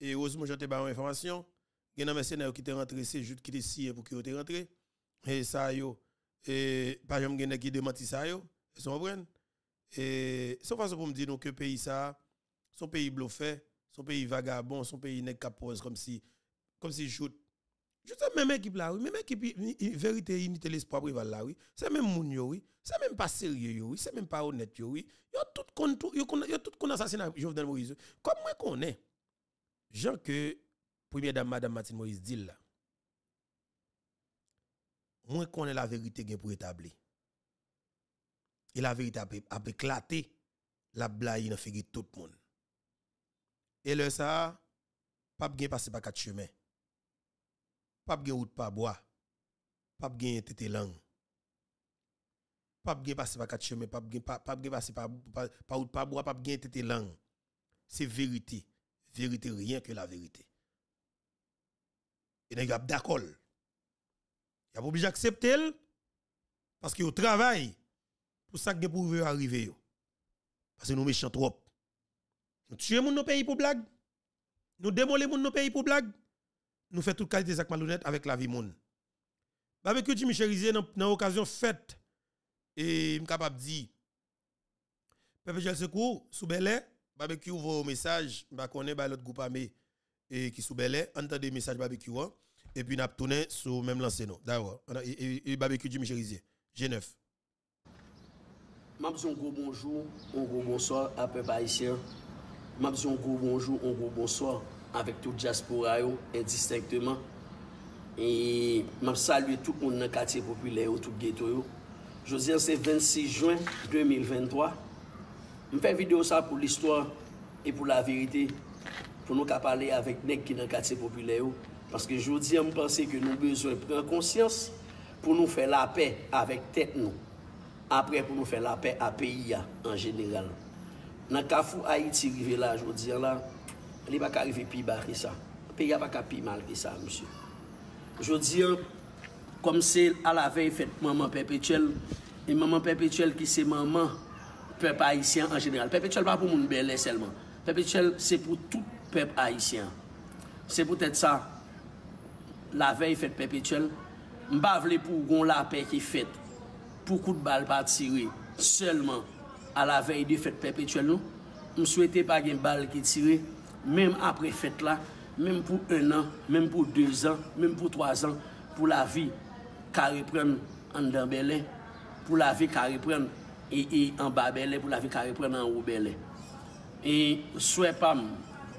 S1: et heureusement, j'ai une information. Il y a un mercenaire qui est rentré, c'est Jout qui est signé pour qu'il soit rentré. Et ça, yo, et pas jamais qui démentit ça, yo. Vous comprenez? Et c'est façon pour me dire que le pays, ça, son pays bluffé, son pays vagabond, son pays n'est capose comme si, comme si Jout je sais même équipe là, oui, même équipe vérité, unité, l'espoir rival là, oui. C'est même moun yo, oui. C'est même pas sérieux, oui. C'est même pas honnête, yo, oui. Yo tout kon assassinat Jovenel Moïse. Comme moi connais. Jean que première dame madame Martine Moïse dit là. Moi connais la vérité gain pour établir. Et la vérité a éclaté la blague dans fait tout le monde. Et le ça pas gain passer par quatre chemins. Pas gain route pas bois. Pas gain tété langue. Pas gain passer par quatre chemins, pas gain pas gain passer par par route pas bois, pas gain tété langue. C'est vérité. Vérité rien que la vérité. Et nèg d'accord. Il a obligé d'accepter parce que au travail pour ça que pour arriver parce que nous méchants trop. Nous tuons nos pays pour blague. Nous démolissons nos pays pour blague. Nous faisons toute qualité des avec la vie monde. Barbecue Jimmy Cherizé dans l'occasion faite. Et capable de dire Pepe Gel Secours sous Belé barbecue ouvre un message ba connaît ba l'autre groupe armé et qui sous Belé entendez message barbecue hein, et puis n'a tourné sur même lancé non d'accord et, barbecue Jimmy Cherizé G9
S10: M'a un gros bonjour, un bonsoir à peuple haïtien. M'a un bonjour, un gros bonsoir avec tout diaspora indistinctement. Et je salue tout le monde dans le quartier populaire, tout le ghetto. Je dis c'est 26 juin 2023. M fè video sa pou l'histoire e pou la verite pou nou ka pale avèk nek ki nan katse populè yo. Paske jodi an m panse ke nou bezwen pren konsyans pou nou fè la pè avèk tèt nou. Apre pou nou fè la pè a peyi ya an jeneral. Nan ka fou Haiti rive la jodi an la, li baka rive pi ba ki sa. Peyi ya baka pi mal ki sa, msye. Jodi an, kom se al avey fèt maman pepetuel, e maman pepetuel ki se maman pep haisyen an general. Perpetuel pa pou moun belè selman. Perpetuel se pou tout pep haisyen. Se pou tèt sa, la vey fèt perpetuel, mba vle pou gon la pey ki fèt, pou kout bal pa tire, selman a la vey de fèt perpetuel nou, mswete pa gen bal ki tire, mèm apre fèt la, mèm pou 1 an, mèm pou 2 an, mèm pou 3 an, pou la vi ka repren an dan belè, pou la vi ka repren e, e an ba belè pou la vi kare pren an ou belè. E swè pam,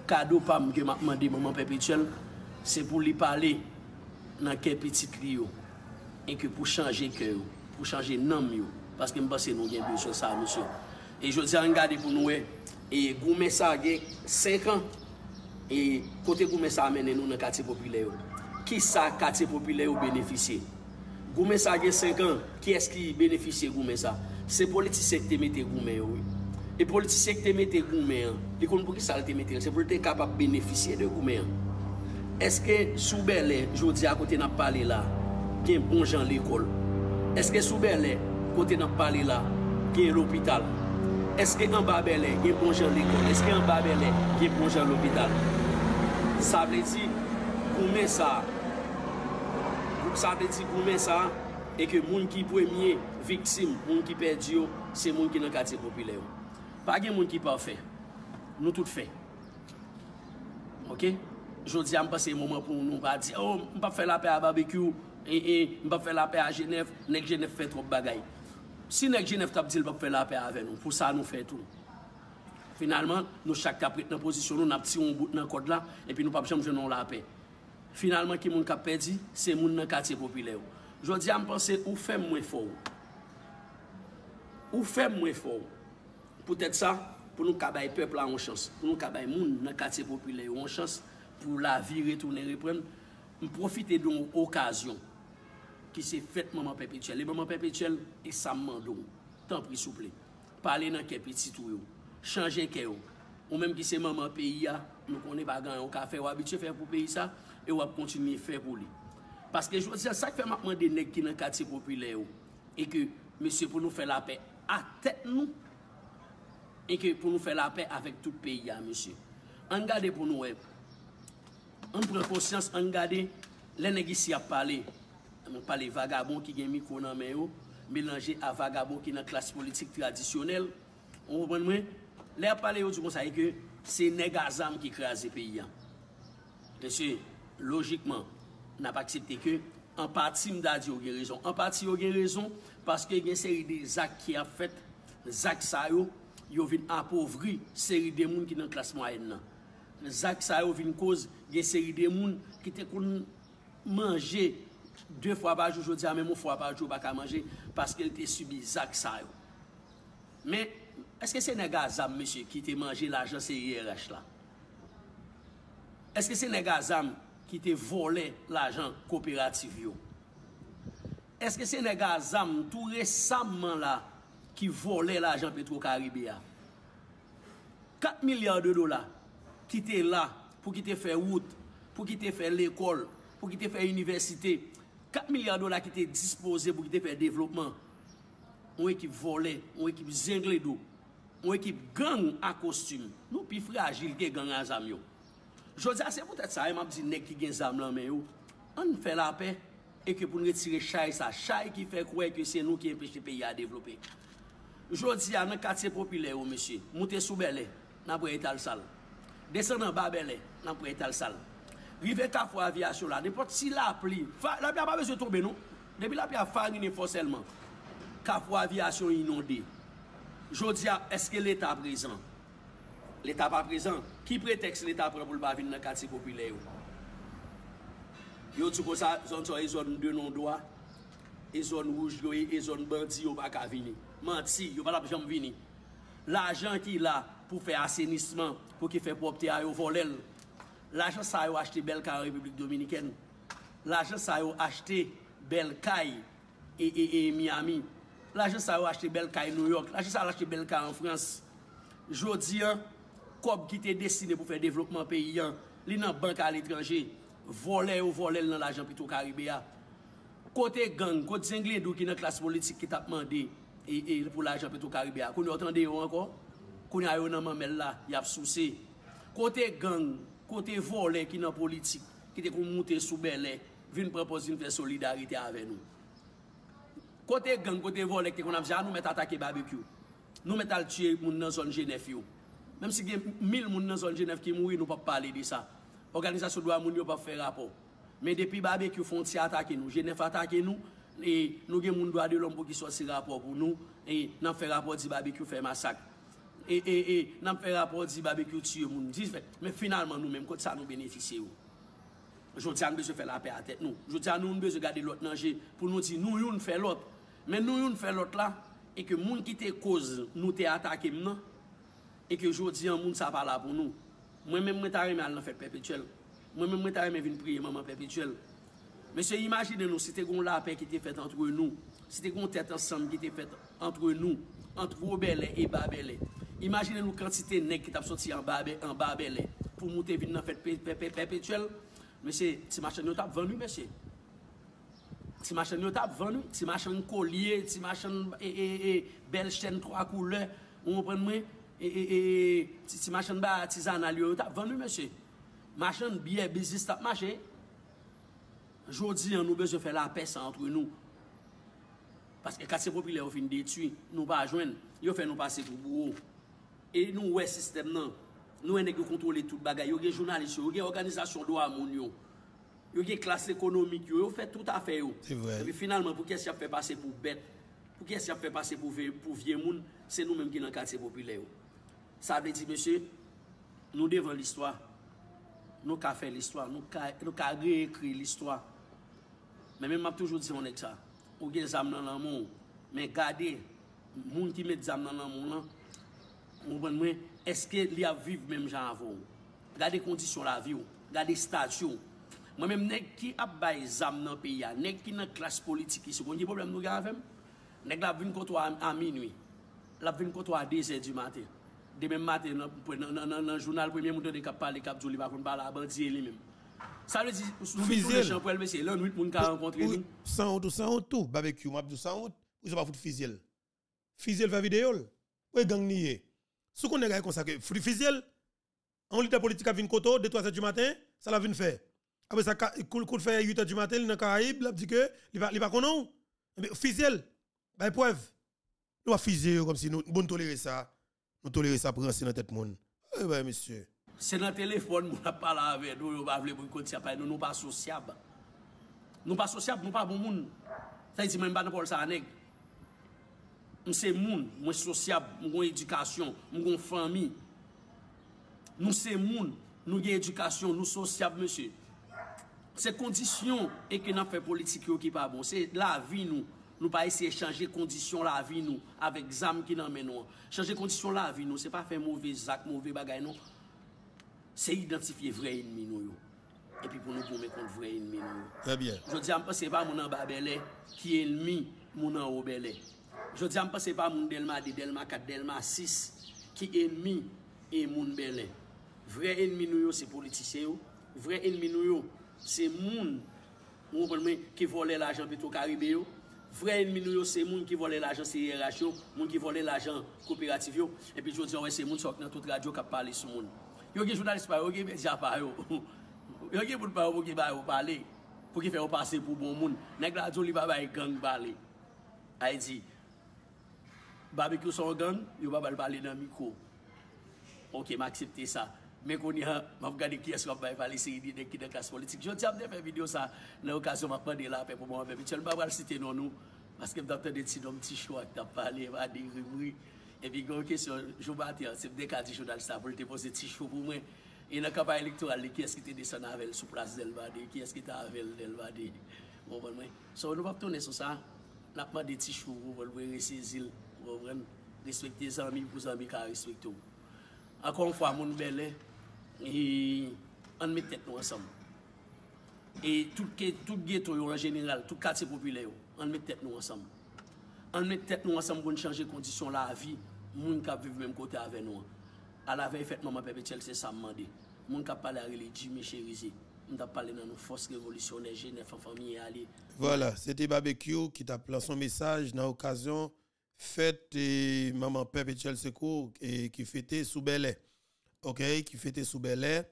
S10: kado pam ke mapman de maman pepetuel, se pou li pale nan ke petit li yo, e ke pou chanje ke yo, pou chanje nam yo, paske mba se nou gen bensyon sa monsyon. E jodi an gade pou nou e, e goume sa gen 5 an, e kote goume sa amene nou nan kate popile yo. Ki sa kate popile yo beneficye? Goume sa gen 5 an, ki eski beneficye goume sa? se politisek te mette goumen yo. E politisek te mette goumen, li kon pou ki sal te mette, se pou te kapap beneficye de goumen. Eske soubele, jodi a kote nan pale la, gen bon jan l'ekol? Eske soubele, kote nan pale la, gen l'opital? Eske an babele, gen bon jan l'ekol? Eske an babele, gen bon jan l'opital? Sa vle di, goumen sa, sa vle di goumen sa, e ke moun ki pwemye, viksim, moun ki perdi yo, se moun ki nan kate popile yo. Pa gen moun ki pa fe, nou tout fe. Ok? Jodi an pa se mouman pou nou pa di, oh, m pa fe la pe a barbekyou, e, e, eh, eh, m pa fe la pe a Genève, nek Genève fe trop bagay. Si nek Genève tap di l pa fe la pe a ave nou, pou sa nou fe tout. Finalman, nou chak kap ret nan posisyon nou, nap ti yon bout nan kod la, epi nou pap jom jenon la pe. Finalman ki moun kap pedi, se moun nan kate popile yo. Jodi an pa se ou fem mwen fo ou. ou fè mwen fò. Poutèt sa, pou nou kabay pepl la an chans, pou nou kabay moun nan kate popile an chans, pou la vi retounen repren, m profite don okasyon ki se fèt maman pepetuel. E maman pepetuel, e sa mandon. Tan pri souple. Pale nan ke petitou yo. Chanje ke yo. Ou menm ki se maman peyi ya, nou konen bagan yo ka fè, ou abitye fè pou peyi sa, e wap kontinye fè pou li. Paske jwè di sak sa k fè mapman de nek ki nan kate popile yo. E ke, mesye pou nou fè la pe a tèt nou, e ke pou nou fè la pè avèk tout peyi ya, monsye. An gade pou oh, nou web, an pren konsyans, an gade, lè nè gisi ap pale, an pale vagabon ki gen mi konan men yo, mélanger à vagabond qui est dans la classe politique traditionnelle. On comprend moi Les parler du conseil que c'est Negazam qui crée ce pays. Monsieur, logiquement, n'a pas accepté que an pati mda di yo gen rezon. An pati yo gen rezon, paske gen seri de zak ki ap fet, zak sa yo, yo vin apovri seri de moun ki nan klasman en nan. Zak sa yo vin koz gen seri de moun ki te kon manje 2 fwa pa jou, jodi a men moun fwa pa jou baka manje, paske el te subi zak sa yo. Men, eske se nega zam, mesye, ki te manje la jan seri RH la? Eske se nega azam, ki te vole l'ajan kooperatif yo. Eske se nega zam tou resamman la ki vole l'ajan Petro Karibia? 4 milyard de dola ki te la pou ki te fe wout, pou ki te fe l'ekol, pou ki te fe universite. 4 milyard dola ki te dispose pou ki te fe devlopman. ou ekip vole, ou ekip zengle do, ou ekip gang a kostume. Nou pi fragil ke gang a zam yo. Jodi a se pou tèt sa, yon map di nek ki gen zam lan men yo, an fè la pe, e ke pou nou retire chay sa, chay ki fè kwe ke se nou ki empèche peyi a devlopè. a nan katse popile yo, mèche, moutè sou belè, nan pou etal sal. Desen nan ba belè, nan pou etal sal. Rive ka fwa avyasyon la, depot si la pli, fa, la pli a pa bezwe toube nou, debi la pli a farine foselman. Ka fwa avyasyon inonde. Jodi a, eske l'Etat prezant? l'Etat pa prezant, ki preteks l'Etat pran pou l'bavine nan kati popile yo? Non yo tsu kon sa, zon so e zon de non doa, e zon rouj yo, e zon bandi yo baka vini. Manti, yo pa la jom vini. L'ajan ki la pou fe asenisman, pou ki fe popte a yo volel, l'ajan sa yo achete bel ka Republik Dominiken, l'ajan sa yo achete bel kay e, e, e Miami, l'ajan sa yo achete bel kay New York, l'ajan sa yo achete bel kay an Frans. Jodi an, kob ki te desine pou fè devlopman peyi an, li nan bank al etranje, vole ou vole nan l'ajan pito karibè ya. Kote gang, kote zengle dou ki nan klas politik ki tap mande e, e pou l'ajan pito karibè ya. Kouni otan de yo anko, kouni a yo nan mamel la, yap souse. Kote gang, kote vole ki nan politik, ki te kon moute soubele, vin preposin fè solidarite avè nou. Kote gang, kote vole ki te kon ap jan nou met atake barbekyou. Nou met al tue moun nan zon jenef yo. Mem si gen mil moun nan zon Genève ki mouri, nou pa pale de sa. Organizasyon do a moun yo pa fe rapor. Men depi babè ki fon ti atake nou, Genève atake nou, e, nou gen moun do a de lom pou ki so si rapor pou nou, e, nan fe rapor di babè ki fè masak. E, e, e, nan fe rapor di babè ki tue moun. Dis fè, men finalman nou menm kote sa nou benefise yo. Jodi an beze fè la pe a tèt nou. Jodi an nou an beze gade lot nanje pou nou ti nou yon fè lot. Men nou yon fè lot la, e ke moun ki te koz nou te atake mnen, E ke jodi an moun sa pa la pou nou. Mwen men mwen tarè men al nan fèk perpetuel. Mwen men mwen tarè men vin priye maman perpetuel. Mwen se imagine nou se te kon la pe ki te fèt antre nou. Se te kon tèt ansam ki te fèt antre nou. Antre obele e babele. Imagine nou kantite nek ki tap soti an babele. Pou moun te vin nan fèt perpetuel. Mwen se, ti machan yo tap vanu mwen se. Ti machan yo tap vanu. Ti machan kolye. Ti machan e, e, e, bel chen 3 koule. Mwen mwen pren mwen. E, e, e ti machan ba atizan alyo yo tap vandu mèche. Machan biye bizis tap mache. Jodi an nou bezè fè la pes antre nou. Paske kase popile ou fin detui, nou pa jwen, yo fè nou pase kou bou. E nou wè sistem nan. Nou enèk yo kontrole tout bagay. Yo gen jounalist yo, yo gen organizasyon do amoun yo. Yo gen klas ekonomik yo, yo fè tout afè yo.
S1: Ebi e
S10: finalman pou kè si ap fè pase pou bet, pou kè si ap fè pase pou, pou vie moun, se nou menm ki nan kase popile yo. Sa vle di, mèche, nou devan l'histoire. Nou ka fè l'histoire. Nou ka, ka reekri l'histoire. Men men map toujou di yon ek sa. Ou gen zam nan nan moun. Men gade, moun ki met zam nan nan moun lan, moun ban mwen, eske li a viv menm jan avon. Gade kondisyon la vi ou. Gade stasyon. Mwen menm nek ki ap bay zam nan piya, nek ki nan klas politik iso. Kon di problem nou gen avèm? Nek la vin koto a, a minwi. La vin koto a 10 e di maten. Demain matin dans le journal premier moun de kap parler kap joli pa kon parler bandit lui même. Ça veut dire, nous faisons les champs pour le monsieur, là, nous, nous, rencontrer nous.
S1: Sans honte, sans honte, tout. Barbecue, m'a dit sans honte. Vous pas foutre fusil. Fusil fait vidéo. Oui, gang nié. Si on est comme ça, que on lit la politique à 20 koto, de 3 h du matin, ça l'a vient faire. Après ça, coup coup fait 8 h du matin, dans il dit que, il va, il va. Mais fusil, bah, preuve. Nous va comme si nous, bon tolérer ça. Nous tolérer ça pour dans tête monde. Eh ben, monsieur.
S10: C'est dans le téléphone nous parle avec nous, nous pas vle pour continuer nous nous pas sociable. Nous pas sociable, nous pas bon monde. Ça dit même pas n'importe ça nèg. Nous c'est monde, moi sociable, nous éducation, nous famille. Nous c'est monde, nous avons éducation, nous sociable monsieur. C'est conditions et que nous fait politique qui pas bon, c'est la vie nous Nou pa esye chanje kondisyon la vi nou, avek zam ki nan men nou. Chanje kondisyon la vi nou, se pa fe mouve zak, mouve bagay nou. Se identifiye vre inmi nou yo. Epi pou nou pou me kont vre inmi
S1: nou yo. Trè bien.
S10: Je di an pa se pa moun an babele, ki enmi moun an obele. Je di an pa se pa moun delma de delma kat, delma sis, ki enmi e moun bele. Vre enmi nou yo se politise yo. Vre enmi nou yo se moun, moun pou mwen ki vole la jan pito karibe yo. Vre enmi nou yo se moun ki vole l'ajan CIRH yo, moun ki vole l'ajan kooperativ yo, epi jwo diyon wè se moun sok nan tout radyo kap pale sou moun. Yo gen jounalist pa yo, yo gen medya pa yo, yo gen moun pa yo pou ki ba yo pale, pou ki fe yo pase pou bon moun, nek radyo li ba bay gang pale. A yi di, barbecue son gang, yo ba bal pale nan mikro. Ok, ma aksepte sa. Men kon yon, map gade ki eswap bay pali se yi dek ki de klas politik. Joti ap de fe video sa, nan okasyon map pande la pe pou mwen bebe. Chel mabal site non nou, paske m dapte de ti dom ti chwa ki tap pale, va de rimri. E pi gwen kesyon, jou bati an, se m dek a ti chou dal sa, pou l te pose ti chou pou mwen. E nan kapa elektoral li, ki eski te desan avel sou plas del vade, ki eski te avel del vade. Mwen bon mwen. So nou pap tonen sou sa, napman de ti chou, mwen bon mwen resi zil, mwen bon mwen respekte zanmi pou zanmi ka respekte ou. Akon fwa moun belè, et on met tête nous ensemble. Et tout, tout ghetto en général, tout quartier populaire, on met tête nous ensemble on met tête nous ensemble pour changer les conditions de la vie, moun qui vivent même côté avec nous. À la veille fête maman perpétuelle c'est ça demandé. Moun qui parlé avec les Jimmy Chérizier. On a parlé dans nos forces révolutionnaires Genève en famille.
S1: Voilà, c'était Barbecue qui t'a placé son message dans l'occasion fête et maman perpétuelle secours et qui fêtait sous Belay. OK, qui fêtait sous Belay.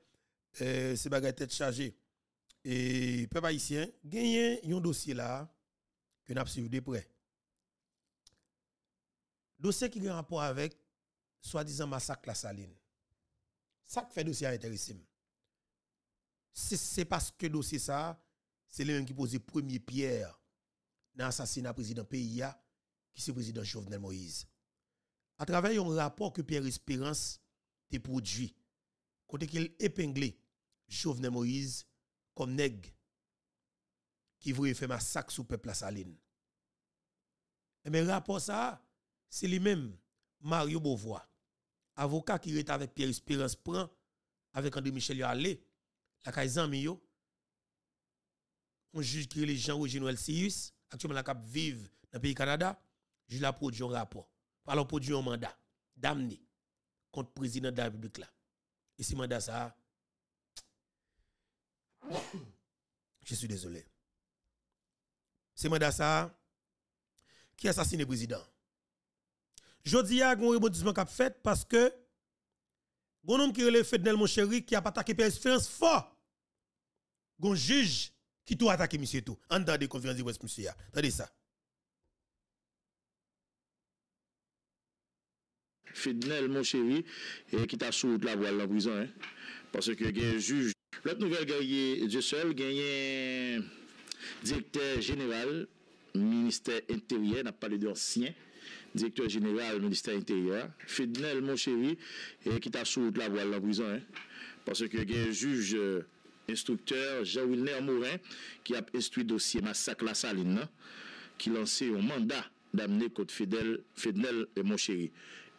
S1: Euh, c'est bagarre tête chargée. Et peuple haïtien, gagné un dossier là que avons suivi de près dossier qui a rapport avec soi-disant massacre la saline. Ça qui fait dossier intéressant. C'est parce que dossier ça, c'est lui qui pose premier pierre dans l'assassinat président PIA, qui c'est président Jovenel Moïse. à travers un rapport que Pierre Espérance a produit, côté qu'il épinglé Jovenel Moïse comme nègre qui voulait faire massacre sous peuple la saline. Mais rapport ça, c'est lui-même, Mario Beauvoir, avocat qui est avec Pierre Espérance prend avec André Michel Yalé, la Kaisan Mio, on juge qui est Jean-Roger Noël Sius, actuellement la cap vive dans le pays Canada, juge la produit un rapport. Par produit un mandat d'amener contre le président de la République là. Et si mandat ça, je suis désolé. C'est mandat ça qui assassine le président. Jodi a un rebondissement qu'a fait parce que un homme qui est le Fednel mon chéri qui a attaqué Pierre Espérance fort. Un juge qui tout attaqué monsieur tout. En dans des conférences de West monsieur. Attendez ça.
S11: Fednel mon chéri et qui t'a sous la voile en prison hein. parce que il y a un juge. L'autre nouvelle gagne Dieu seul gagne directeur général ministère intérieur n'a pas parlé d'ancien directeur général ministère intérieur, Fednel mon chéri, et qui t'a sous la voile en prison. Hein, parce que il y a un juge euh, instructeur, Jean-Wilner Morin, qui a instruit dossier massacre la saline, hein, qui lancé un mandat d'amener contre Fidel, Fednel et mon chéri.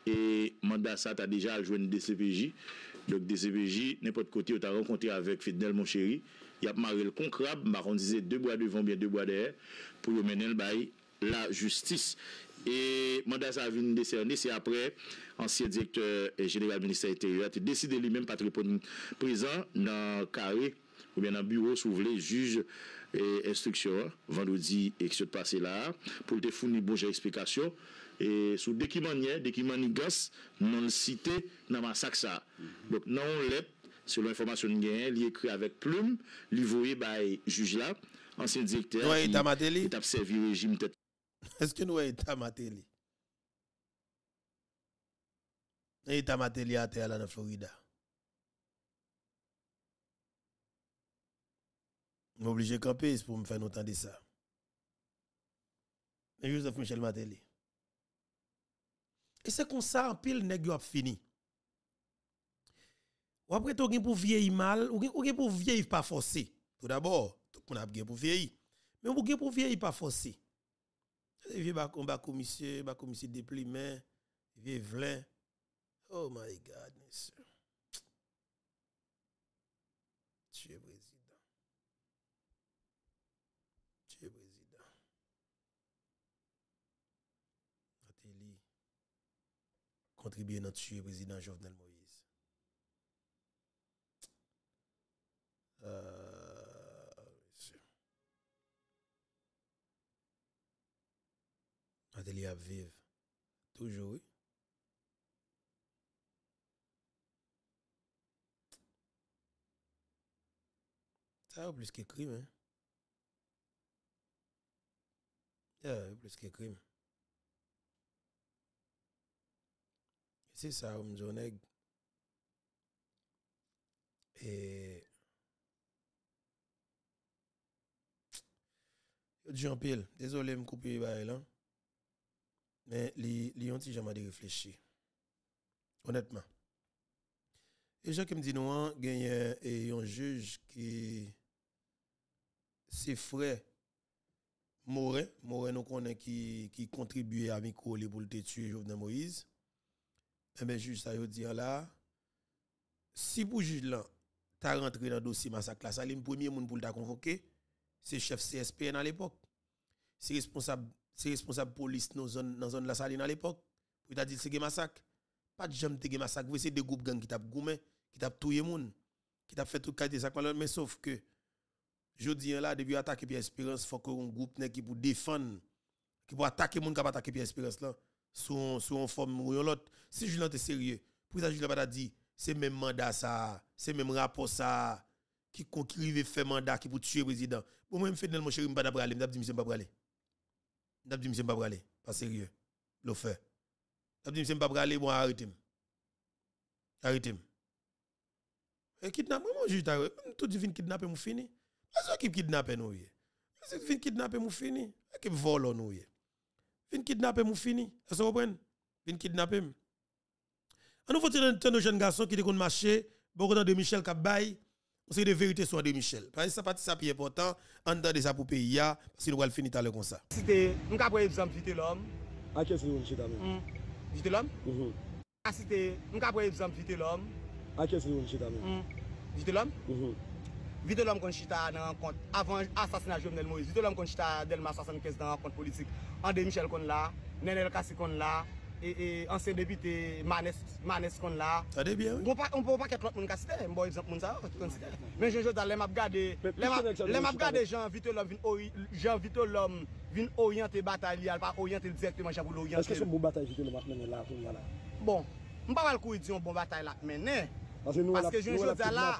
S11: Et mandat ça, déjà joué une DCPJ. Donc DCPJ, n'importe côté, tu as rencontré avec Fidel mon chéri. Il a marré le concrab, on disait deux bois devant, bien deux bois derrière, pour mener le bail la justice. Et mandat ça venu décerné, c'est après, ancien directeur général ministère intérieur a décidé lui-même pas de répondre présent dans le carré ou bien dans le bureau, si vous voulez, juge et instruction, vendredi, et qui se passé là, pour te fournir bonne explication. Et sous document, document Nigas, non cité dans ma sac ça. Donc, non, lettre, selon l'information que il écrit avec plume, livré par juge là, ancien directeur,
S1: Ouais, il
S11: a servi le régime tête
S1: est-ce que nous avons Matéli? Et Matéli à terre là dans Florida. Je suis obligé de camper pour me faire entendre ça. Et Joseph Michel Matéli. E se kon sa an pil neg yo ap fini. Ou apre to gen pou vieyi mal, ou gen, ou gen pou vieyi pa fosé. Tout d'abord, tout moun ap gen pou vieyi. Men ou gen pou vieyi pa fosé. Se vie bakon bako misye, bako misye deplimen, vie vlen. Oh my God, messieurs. Contribuer notre tuer président Jovenel Moïse. Euh Atelier à vivre. Toujours, oui. Ça, plus que crime, hein. Plus que crime. C'est ça, on me Et. Jean Pile, désolé, me couper, là. Mais li ont jamais de réfléchir. Honnêtement. Et gens qui me disent non, il y a un juge qui c'est frère Morin, Morin nous connaît qui qui contribue à micro pour le tuer Jovenel Moïse. Eh ben juge ça veut dire là si pour juge là tu rentré dans le dossier massacre la saline premier monde pour t'a convoqué, c'est chef CSPN à l'époque. C'est responsable c'est responsable police dans zone dans zone la saline à l'époque. Pour t'a dit c'est un massacre. Pas de jamais te massacre. C'est des groupes gang qui t'a goumé qui t'a tué moun qui t'a fait tout cas ça mais sauf que je dis là depuis attaquer Pierre Espérance faut que un groupe qui pour défendre qui pour attaquer moun qui attaquer Pierre Espérance là sous une forme ou l'autre. Si Julien est sérieux, pourquoi Julien pas dit, c'est même mandat ça, c'est même rapport ça, qui concrive fait mandat qui pour tuer le président. Pour moi, je fais mon chéri, je ne pas aller, je dis, je ne pas aller. Je dis, je ne pas aller, pas sérieux, le fait. Je dis, je ne pas aller, moi, arrêtez-moi. Arrêtez-moi. Et kidnapper, moi, juste arrêtez Tout divin kidnapper, je fini. Parce qui kidnapper, nous, C'est divin kidnapper, je fini. Et qui vole, nous, Vinn kidnapper mou fini. Est-ce que vous comprenez?
S6: Vin kidnapper. On nous faut de nos jeunes garçons qui ont marché, beaucoup de Michel Kabay, c'est de vérité soit de Michel. Parce que ça partie ça plus important en dedans de ça pour pays parce que nous allons finir tout comme ça.
S12: C'était nous avons exemple vite l'homme.
S13: À quel sujet monsieur Damien
S12: Vite l'homme? Ah c'était nous avons exemple vite l'homme.
S13: À quel sujet monsieur Damien
S12: Vite l'homme? Vite lom kon chita nan an kont, avan asasina Jovenel Moïse, vite lom kon chita Delma 75 nan an kont politik, André Michel kon la, Nenel Kassi kon la, e, e ansen depite Manes, Manes kon
S6: la. Tade bien,
S12: oui. Bon, on pou pa ket lot moun kasite, mbo yon moun sa, tout konsite. Men jenjou da lem ap gade, lem ap gade jan vite lom vin ori, jan vite lom vin oryante
S13: batay li, al pa oryante li direktman jan pou l'oryante. Eske sou
S12: bon batay vite lom ap menen la pou yon la? Bon,
S13: mba wal kou yon bon batay la menen, paske jenjou da la...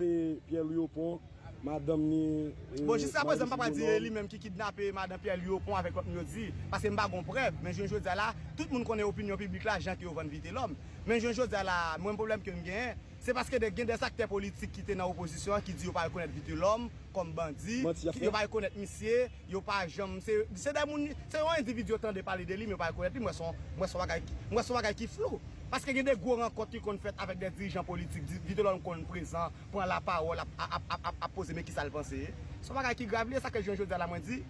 S13: Madame ni...
S12: Eh, bon, jist apos m pa pa dire li menm ki kidnape Madame Pierre Lyopon avèk wap nyo di. Pase mba gon prev, men joun joun di ala, tout moun konen opinyon publik la, jan ki yo van vite l'om. Men joun joun di ala, mwen problem ke m gen, se paske de gen des akte politik ki te nan oposisyon, ki di yo pa rekonet vite l'om, kom bandi, ki yo pa rekonet misye, yo pa jom, se da moun, se yon individyo tan de pale de li, mwen pa rekonet li, mwen son wakay ki flou. Paske gen de gwo renkoti kon fèt avèk de dirijan politik, vide lon kon prezant, pran la parol, ap pose men ki sal panse. Son bagay ki grav li, sa ke jen jodi ala mwen di,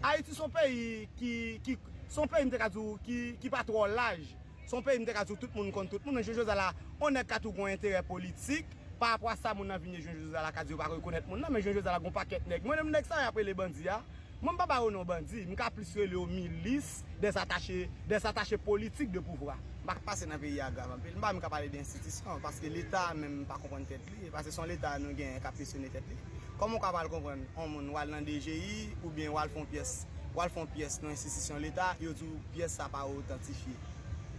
S12: Haiti son peyi ki, son peyi mte kazou, ki patro laj, son peyi mte kazou, tout moun kon tout moun, jen jodi ala, on e katou kon entere politik, pa apwa sa moun nan vinye joun joun dala kazou, pa rekonet moun nan, men jen jodi ala kon paket nek, mwen mwen nek sa apre le bandi ya, Mwen mba ba ou nou bandi, mwen ka pliswe le ou milis des atache politik de pouvra. Bak pase nan peyi a grav anpil. Mba mi ka pale de institisyon. Paske l'Etat men pa kompon tet li. Paske son l'Etat nou gen kapisyon tet li. Koman ka pale kompon? On moun wal nan DGI ou bien wal fon piyes. Wal fon piyes nan institisyon l'Etat. Yo tou piyes sa pa autentifiye.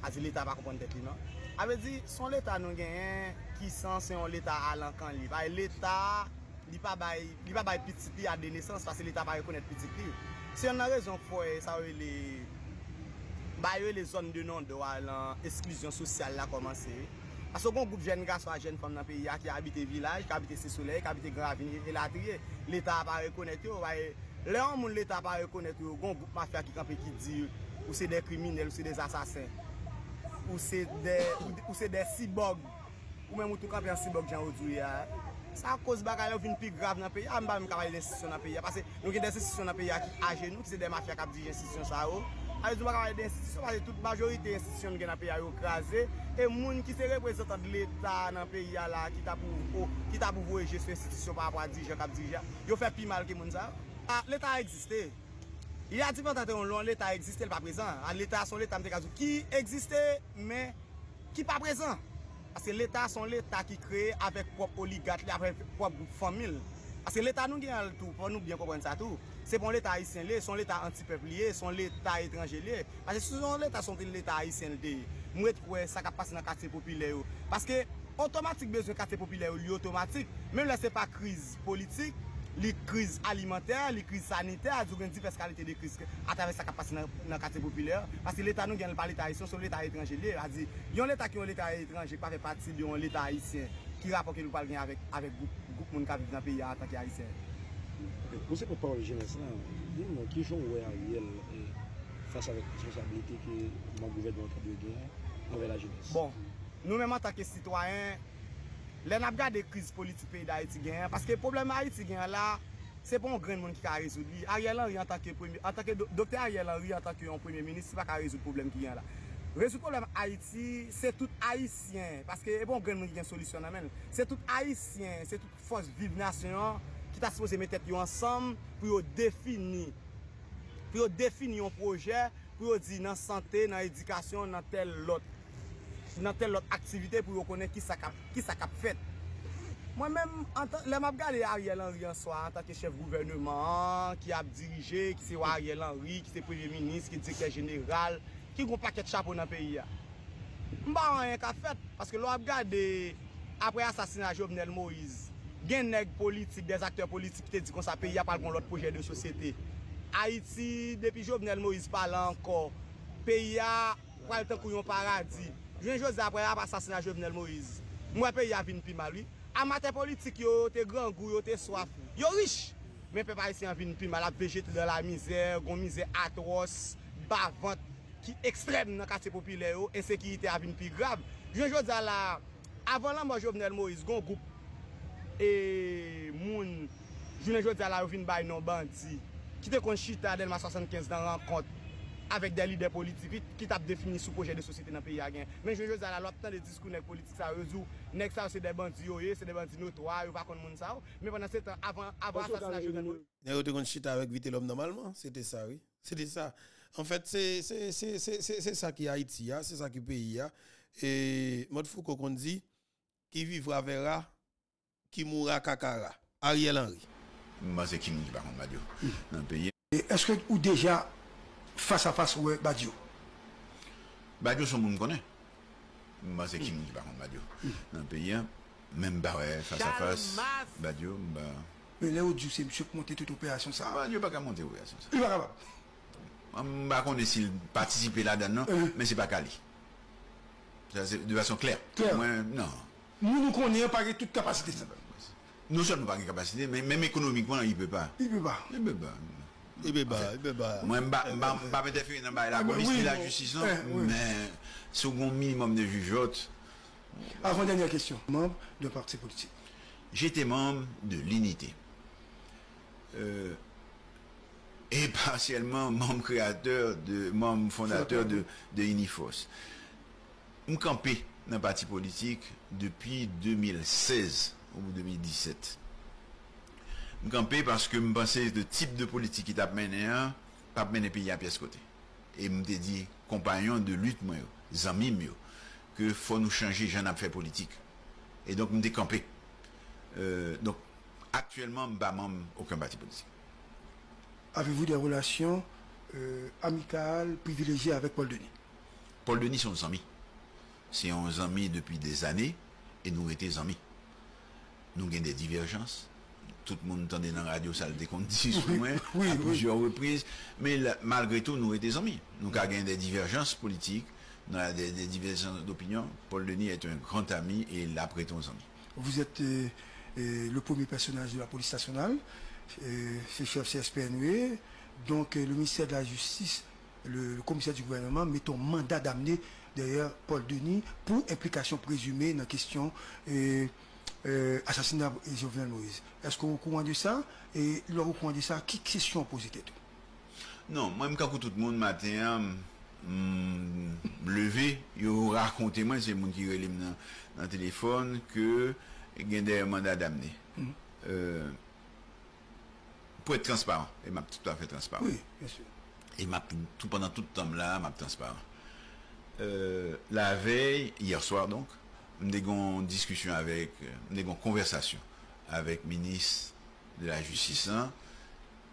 S12: Azi l'Etat pa kompon tet li nan. Ave di, son l'Etat nou gen ki san se yon l'Etat alan kan li. Baye l'Etat li pa baye bay pitit a denesans. Paske l'Etat pa rekonet pitipi. Se yon nan rezon fwe sa we le... ba yo le zon de non do a lan esklusyon sosyal la komanse. Aso kon goup jen gas wa jen fom nan peyi ya ki habite vilaj, ki habite Sisoley, ki habite Gravine, elatriye, l'Etat pa rekonet yo, waye, le an moun l'Etat pa rekonet yo, kon goup mafya ki kampe ki di, ou se de kriminel, ou se de asasen, ou se de, ou se de sibog, ou men moutou kampe an sibog jan ou djou ya. Sa koz baka yo vin pi grav nan peyi ya, mba mkabali den sisyon nan peyi ya, pase nou gen de sisyon nan peyi ya ki aje nou, ki se de mafya kap di jen sa yo, a yon baka wè de institisyon, wè tout majorite institisyon gen apè ya yo krasè, e moun ki se reprezentan ah, de l'Etat nan peyi ya la, ki ta pou vou eje jeswe institisyon pa apwa dirijan kap dirijan, yo fè pi mal ki moun sa. L'Etat a eksiste. Y a dipantate yon lon, l'Etat a eksiste, l'pa prezant. An ah, l'Etat son l'Etat mte kazou ki eksiste, men ki pa prezant. Ase l'Etat son l'Etat ki kreye avèk prop oligat, avèk prop famil. Aske l'Etat nou gen al tou, pou nou bien kompren sa tou. Se pon l'Etat Haitien li, son l'Etat anti-pep li, son l'Etat etranje li. Pase sou son l'Etat son l'Etat Haitien li. Mwen kwe sa ka pase nan kate popile yo. Paske otomatik bezwen kate popile yo li otomatik. Mem la se pa kriz politik, li kriz alimenter, li kriz saniter, djou gen difes kalite de kriz atave sa ka pase nan, nan kate popile yo. Paske l'Etat nou gen l'Etat Haitien, son l'Etat etranje li. Yon l'Etat ki yon l'Etat etranje, pa fe pati li yon l'Etat Haitien. Ki rapoke nou pal gen avèk goup. moun ka viv nan peyi a atake a isen.
S13: Mwen se pou pa origine san, din mwen ki joun wè a riel fasa vek responsabilite ki mwen gouvedman kabye gen, mwen wè la jenese.
S12: Bon, nou mèm atake sitwayen, lè nap gade kriz politik peyi da Haiti gen, paske problem Haiti gen la, se pon gren moun ki ka rezoud li. Ariel Henry an atake do, dokte Ariel Henry an atake yon premier ministre, se pa ka rezoud problem ki gen la. Rezout problem Haiti, se tout Haitien, paske e bon gen moun ki gen solisyon nan men, se tout Haitien, se tout fos vive nasyon, ki ta se pose metet yo ansam, pou yo defini, pou yo defini yon proje, pou yo di nan sante, nan edikasyon, nan tel lot, nan tel lot aktivite pou yo konen ki sa kap, kap fet. Mwen men, lem map gade Ariel Henry answa, an tanke chef gouvernement, ki ap dirije, ki se yo Ariel Henry, ki se premier ministre, ki dikè general, ki goun paket chapo nan peyi ya. Mba an yon ka fet, paske lo ap gade apre asasina Jovenel Moïse, gen neg politik, des akteur politik ki te di kon sa peyi ya pal kon lot proje de sosyete. Haiti, depi Jovenel Moïse pala anko, peyi ya pral ten kou yon paradis. Jwen jose apre ap asasina Jovenel Moïse, mwen peyi ya vin pi malwi. Amate politik yo te gran gou, yo te swaf, yo rich. Men pe pa isi an vin pi mal ap vejet de la mizer, gon mizer atros, bavant, ki ekstrem nan kase popile yo, ensekirite avin pi grab. Jwen Joun jòd zala, avan la mwa Jovenel Moïse, gon goup, e moun, jwen jounen jòd zala yo vin bay non bandi, ki te kon chita den ma 75 dan renkont, avèk de lider politik, ki tap defini sou proje de sosyete nan peyi agen. Men jwen joun zan la lop tan de diskou nek politik sa rezou, nek sa ou se de bandi yo ye, se de bandi notwa, yo pa kon moun sa ou, men pwennan se tan avan avan asasina joun gen
S6: nou. Nè yo te kon chita avèk vite lom normalman, se te sa, oui. Se te sa. En fait, c'est ça qui est Haïti, c'est ça qui est pays. Et Maud Foucault qu'on dit, qui vivra verra, qui mourra kakara. Ariel Henry.
S14: Moi, c'est qui contre Badio? Dans le pays.
S15: Est-ce que ou déjà face à face avec Badio?
S14: Badio, son monde connaît. Moi, c'est qui va contre Badio? Dans le pays. Même Barret, face à face, Badio, bah.
S15: Mais là, où c'est monsieur qui monte toute opération ça.
S14: Badio pas qu'à monter opération ça.
S15: Il va capable.
S14: Je ne sais pas s'il participe là-dedans, mais ce n'est pas Kali. C'est de façon claire.
S15: Claire.
S14: Moi, non.
S15: Nous nous connaissons pas toute capacité.
S14: Nous sommes pas de capacité, mais même économiquement, il ne peut pas.
S15: Il ne peut pas.
S14: Il ne peut pas.
S6: Il peut pas, il peut pas.
S14: Moi, je ne vais pas m'interférer dans la police
S15: oui,
S14: de la justice,
S15: Eh,
S14: mais second minimum de jugeote,
S15: Avant dernière question. Membre d'un parti politique.
S14: j'étais membre de l'unité. Euh, et partiellement membre créateur, de, membre fondateur de, de Unifos. Mkampé nan parti politik depi 2016 ou 2017. Mkampé paske mpense de tip de politik ki tap menen an, tap menen pi ya pi as kote. E mte di, kompanyon de lut mwen yo, zanmim yo, ke fò nou chanje jan ap fè politik. E donk mte kampé. Euh, donk, aktuellement mba mam aucun parti politik.
S15: Avez-vous des relations euh, amicales, privilégiées avec Paul Denis?
S14: Paul Denis, sont nos amis. C'est un ami depuis des années et nous étions amis. Nous avons des divergences. Tout le monde entendait dans la radio, ça le sur
S15: Oui,
S14: moi,
S15: oui,
S14: à
S15: oui.
S14: plusieurs reprises. Mais là, malgré tout, nous étions amis. Nous avons des divergences politiques, nous avons des, des divergences d'opinion. Paul Denis est un grand ami et il apprête nos amis.
S15: Vous êtes euh, euh, le premier personnage de la police nationale, Euh, ce chef CSPNUE. Donc euh, le ministère de la Justice, le, le commissaire du gouvernement, met un mandat d'amener derrière Paul Denis pour implication présumée dans la question euh, euh, assassinat de Jovenel Moïse. Est-ce qu'on est au courant de ça Et leur au courant de ça, qui question posée tête
S14: Non, moi, je suis tout le monde matin. Mm, leve, yo c'est mwen qui relève dans relem nan, nan telefon ke gen der mandat damne mm
S15: -hmm.
S14: euh, pour être transparent. Et m'a tout à fait transparent.
S15: Oui, bien sûr.
S14: Et m'a tout pendant tout le temps là, m'a transparent. Euh, la veille, hier soir donc, nous avons une discussion avec, euh, nous avons une conversation avec le ministre de la Justice Hein,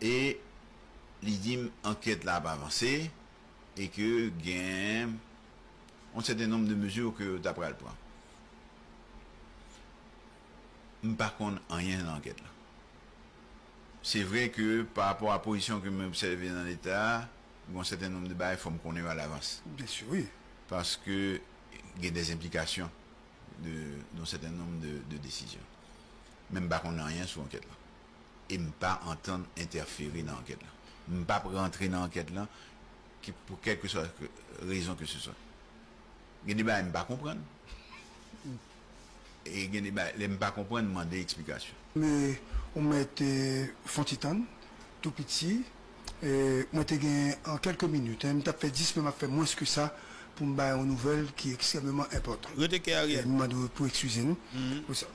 S14: et il dit enquête là pas avancée et que gain un certain nombre de mesures que d'après le point. Par contre, rien dans l'enquête là. c'est vrai que par rapport à la position que m'observez dans l'État, bon, certain nombre de bails, il faut me connaître à l'avance.
S15: Bien sûr, oui.
S14: Parce que il y a des implications de, dans certain nombre de, de décisions. Même pas qu'on n'a rien sur l'enquête là. Et ne pas entendre interférer dans l'enquête là. Ne pas rentrer dans l'enquête là qui, pour quelque soit, raison que ce soit. Il y a des bails, je ne pas comprendre. Mm. Et il y a des bails, je ne pas comprendre, demander explication.
S15: Mais on mettait Fontitane, tout petit. Et moi, gagné en quelques minutes. Hein, m'a fait 10, mais m'a fait moins que ça pour me faire une nouvelle qui est extrêmement importante. Pour excuser nous pour ça.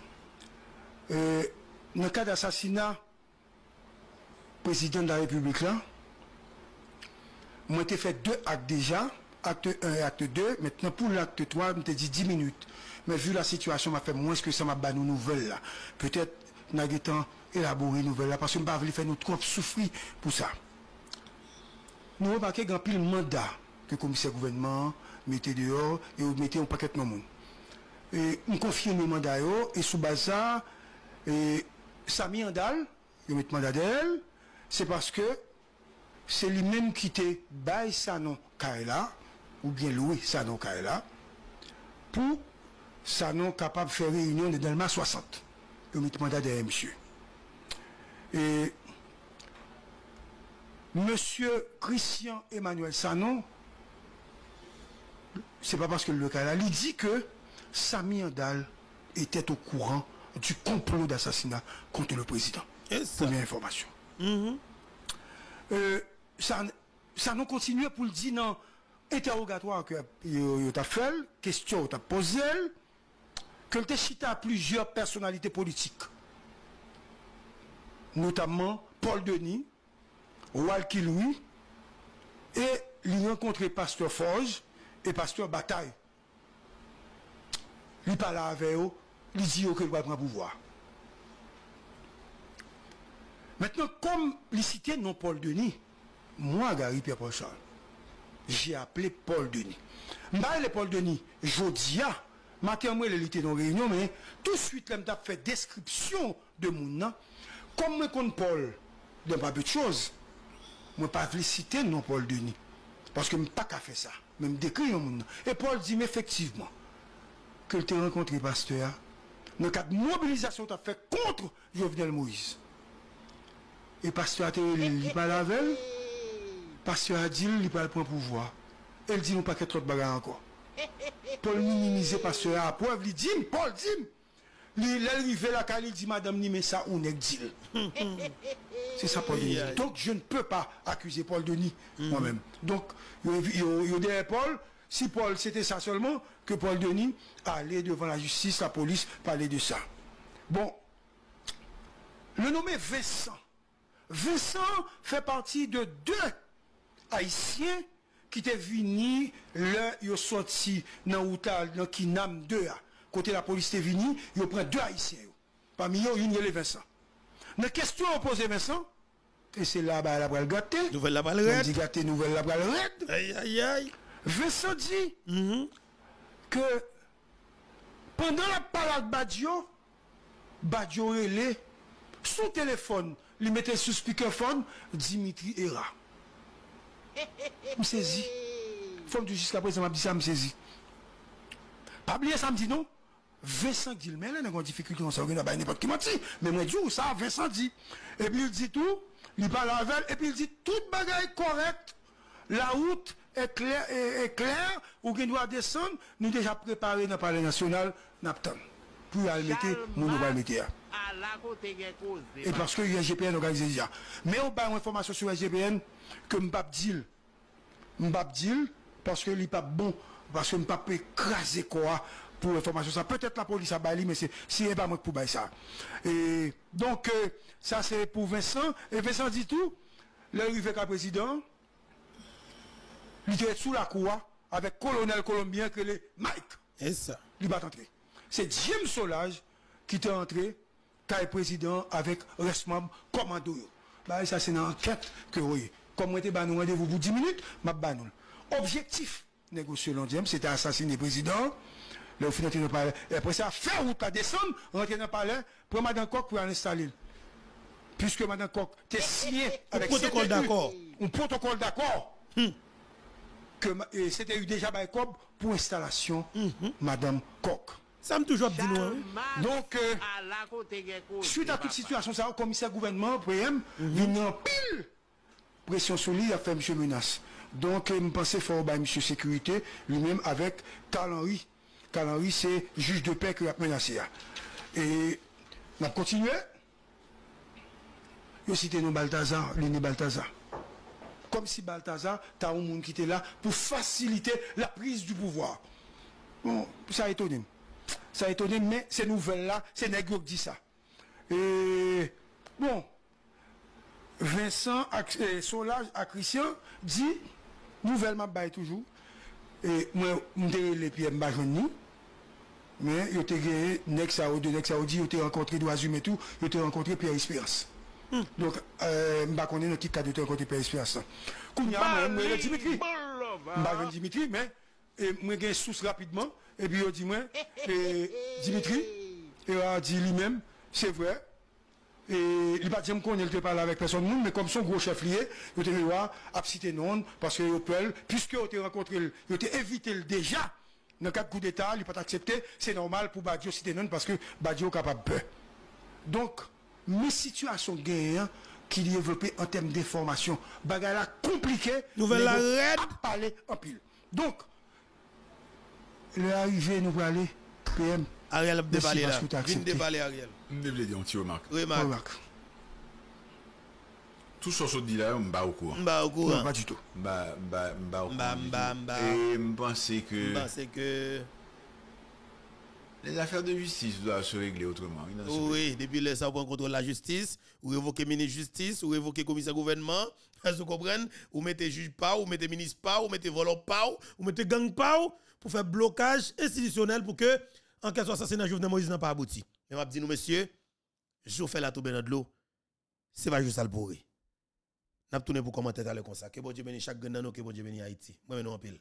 S15: Euh, dans le cas d'assassinat président de la République là, moi j'ai fait deux actes déjà, acte 1 et acte 2. Maintenant pour l'acte 3, je dit 10 minutes. Mais vu la situation, m'a fait moins que ça m'a banni une nouvelle. Peut-être n'a temps élaborer une nouvelle parce que je ne veux pas faire nous trop souffrir pour ça. Nous remarquons qu'il pile mandat que le commissaire gouvernement mettait dehors et mettez un paquet de monde. Et on confie le mandat et sous base ça, et Sami Andal, il met mandat d'elle, c'est parce que c'est lui-même qui était bail ça non Kaela, ou bien loué ça non Kaela, pour ça non capable de faire réunion de Delma 60. Il met mandat monsieur. Et Monsieur Christian Emmanuel Sanon, c'est pas parce que le cas là, il dit que Sami Andal était au courant du complot d'assassinat contre le président. Première information. Euh, ça, ça nous continue pour le dire dans interrogatoire que tu as fait, question que tu as posée, que tu chita à plusieurs personnalités politiques, notamment Paul Denis, Walky Louis, et il rencontré Pasteur Forge et Pasteur Bataille. Il parle avec eux, il dit qu'il va prendre pouvoir. Maintenant, comme il citait non Paul Denis, moi, Gary Pierre-Paul Charles, j'ai appelé Paul Denis. Je le Paul Denis, je dis, matin moi l'élite dans réunion mais tout de suite là m'a fait description de moun nan comme me compte Paul de pas de choses. Moi pas féliciter non Paul Denis parce que pas qu'à faire ça. Même décrire moun et Paul dit mais effectivement que tu rencontré pasteur dans cadre de mobilisation tu as fait contre Jovenel Moïse. Et pasteur a été pas la veille. Pasteur a dit il pas le point pouvoir. Elle dit nous pas qu'être autre bagarre encore. Paul minimise pasteur à preuve, il dit, Paul dit, il est arrivé là, quand il dit, madame, ni mais ça, on est dit. C'est ça, Paul Denis. Donc, je ne peux pas accuser Paul Denis moi-même. Donc, il y a Paul, si Paul, c'était ça seulement, que Paul Denis allait devant la justice, la police, parler de ça. Bon, le nommé Vincent. Vincent fait partie de deux Haïtiens ki te vini lè yo soti nan outal nan ki nam 2 a. Kote la polis te vini, yo pren 2 haisyen yo. Pami yo, yon yele Vincent. Nan kestyon an pose Vincent, e se la ba la bral gate,
S6: nouvel la bral red,
S15: di gate nouvel la bral red,
S6: ay ay ay,
S15: Vincent di, mm -hmm. ke, pandan la palak Badiou, Badiou rele, sou telefon, li mette sou speakerphone, Dimitri Era. m sezi. Fom di jiska prezant m ap di sa m sezi. Pabliye sa m di nou. Vincent di l men lè nan kon difikulti kon sa organ nan bay nipot ki manti. Men mwen di ou sa Vincent di. E pi il di tou. Li pa lavel. E pi il di tout bagay korekt. La route e kler. Ou gen do a deson. Nou deja prepare nan pale nasyonal nap tan. Pou al mette moun ou bay mette ya. Et parce que GPN organisé déjà. Mais on a une information sur GPN que Mbap dit. Mbap dit, parce que n'est pas bon, parce que Mbap peut écraser quoi pour l'information. Ça peut-être la police a bali, mais c'est pas moi pour bailler ça. Et donc, euh, ça c'est pour Vincent. Et Vincent dit tout. L'arrivée avec le président, il était sous la cour avec colonel colombien que le Mike.
S6: Et ça.
S15: Il va entrer. C'est James Solage qui est entré le président avec responsable commando. Bah, ça c'est une enquête que oui. Comme moi, j'étais rendez-vous pour 10 minutes, ma banou. Objectif négocier l'ondième, c'était assassiner le président. Le final de palais. Et après ça, faire route à descendre, rentrer dans le palais, pour Madame Coq pour installer. Puisque Madame Coq t'es signé avec
S6: un protocole d'accord.
S15: Un protocole d'accord. Hmm. Que c'était eu déjà par pour installation mm Madame Coq.
S6: Ça me toujours dit nous.
S15: Donc, euh, suite à toute situation, ça, le commissaire gouvernement, PM, vient en pile pression sur lui, il a fait monsieur menace. Donc, euh, je pensais fort bah, monsieur sécurité, lui-même avec Carl Henry. Carl Henry, c'est juge de paix qui a menacé. Et, on a continué. Il cité non Balthazar, Léné Balthazar. Comme si Balthazar, t'as un monde qui était là pour faciliter la prise du pouvoir. Bon, ça étonne. Ça a étonné, mais ces nouvelles-là, c'est Negro qui dit ça. Et bon, Vincent, et Solage, à Christian, dit, nouvelle m'a toujours. Et moi, je les pieds m'a Mais je t'ai gagné, Nexao, de Nexao dit, je t'ai rencontré Doisum et tout, je t'ai rencontré Pierre Espérance. Mm. Donc, euh, je connais dans qui cas de te rencontrer Pierre Espérance. Kounia, je Dimitri. Je Dimitri, mais je sous rapidement. Et puis, il dit, moi, et Dimitri, il a dit lui-même, c'est vrai. Et il va dire qu'on ne parlé avec personne, mais comme son gros chef lié, il a cité non, parce que peur, puisque il a rencontré, il a évité déjà, dans le cas de coup d'État, il n'a pas accepté, c'est normal pour Badio citer non, parce que Badio est capable de. Donc, mes situations gagnantes qui développées en termes d'information, bagala compliqué,
S6: nouvelle la
S15: parler en pile. Donc, Le arrivé, nous allons aller. PM.
S1: Ariel a
S15: parce
S1: là. Vin débalé Ariel.
S14: Je voulais dire une petite remarque.
S1: Remarque.
S15: Remarque.
S14: Tout ce que je dis là, je ne suis pas au courant.
S1: Mba au courant.
S15: Non, pas du tout.
S14: Mba, mba, mba au courant. Et je pense que
S1: Bah, c'est que.
S14: les affaires de justice doivent se régler autrement.
S1: Oui, depuis le ça prend contrôle la justice, ou révoquer ministre justice, ou révoquer commissaire gouvernement, vous comprenez, ou mettez juge pas, ou mettez ministre pas, ou mettez voleur pas, ou mettez gang pas, pour faire blocage institutionnel pour que enquête sur assassinat Jovenel Moïse n'a pas abouti. Mais m'a dit nous messieurs, je fais la tour dans de l'eau. C'est pas juste ça le pourri. N'a tourné pour commenter à comme ça. Que bon Dieu bénisse chaque gagnant, que bon Dieu bénisse Haïti. Moi, nous en pile.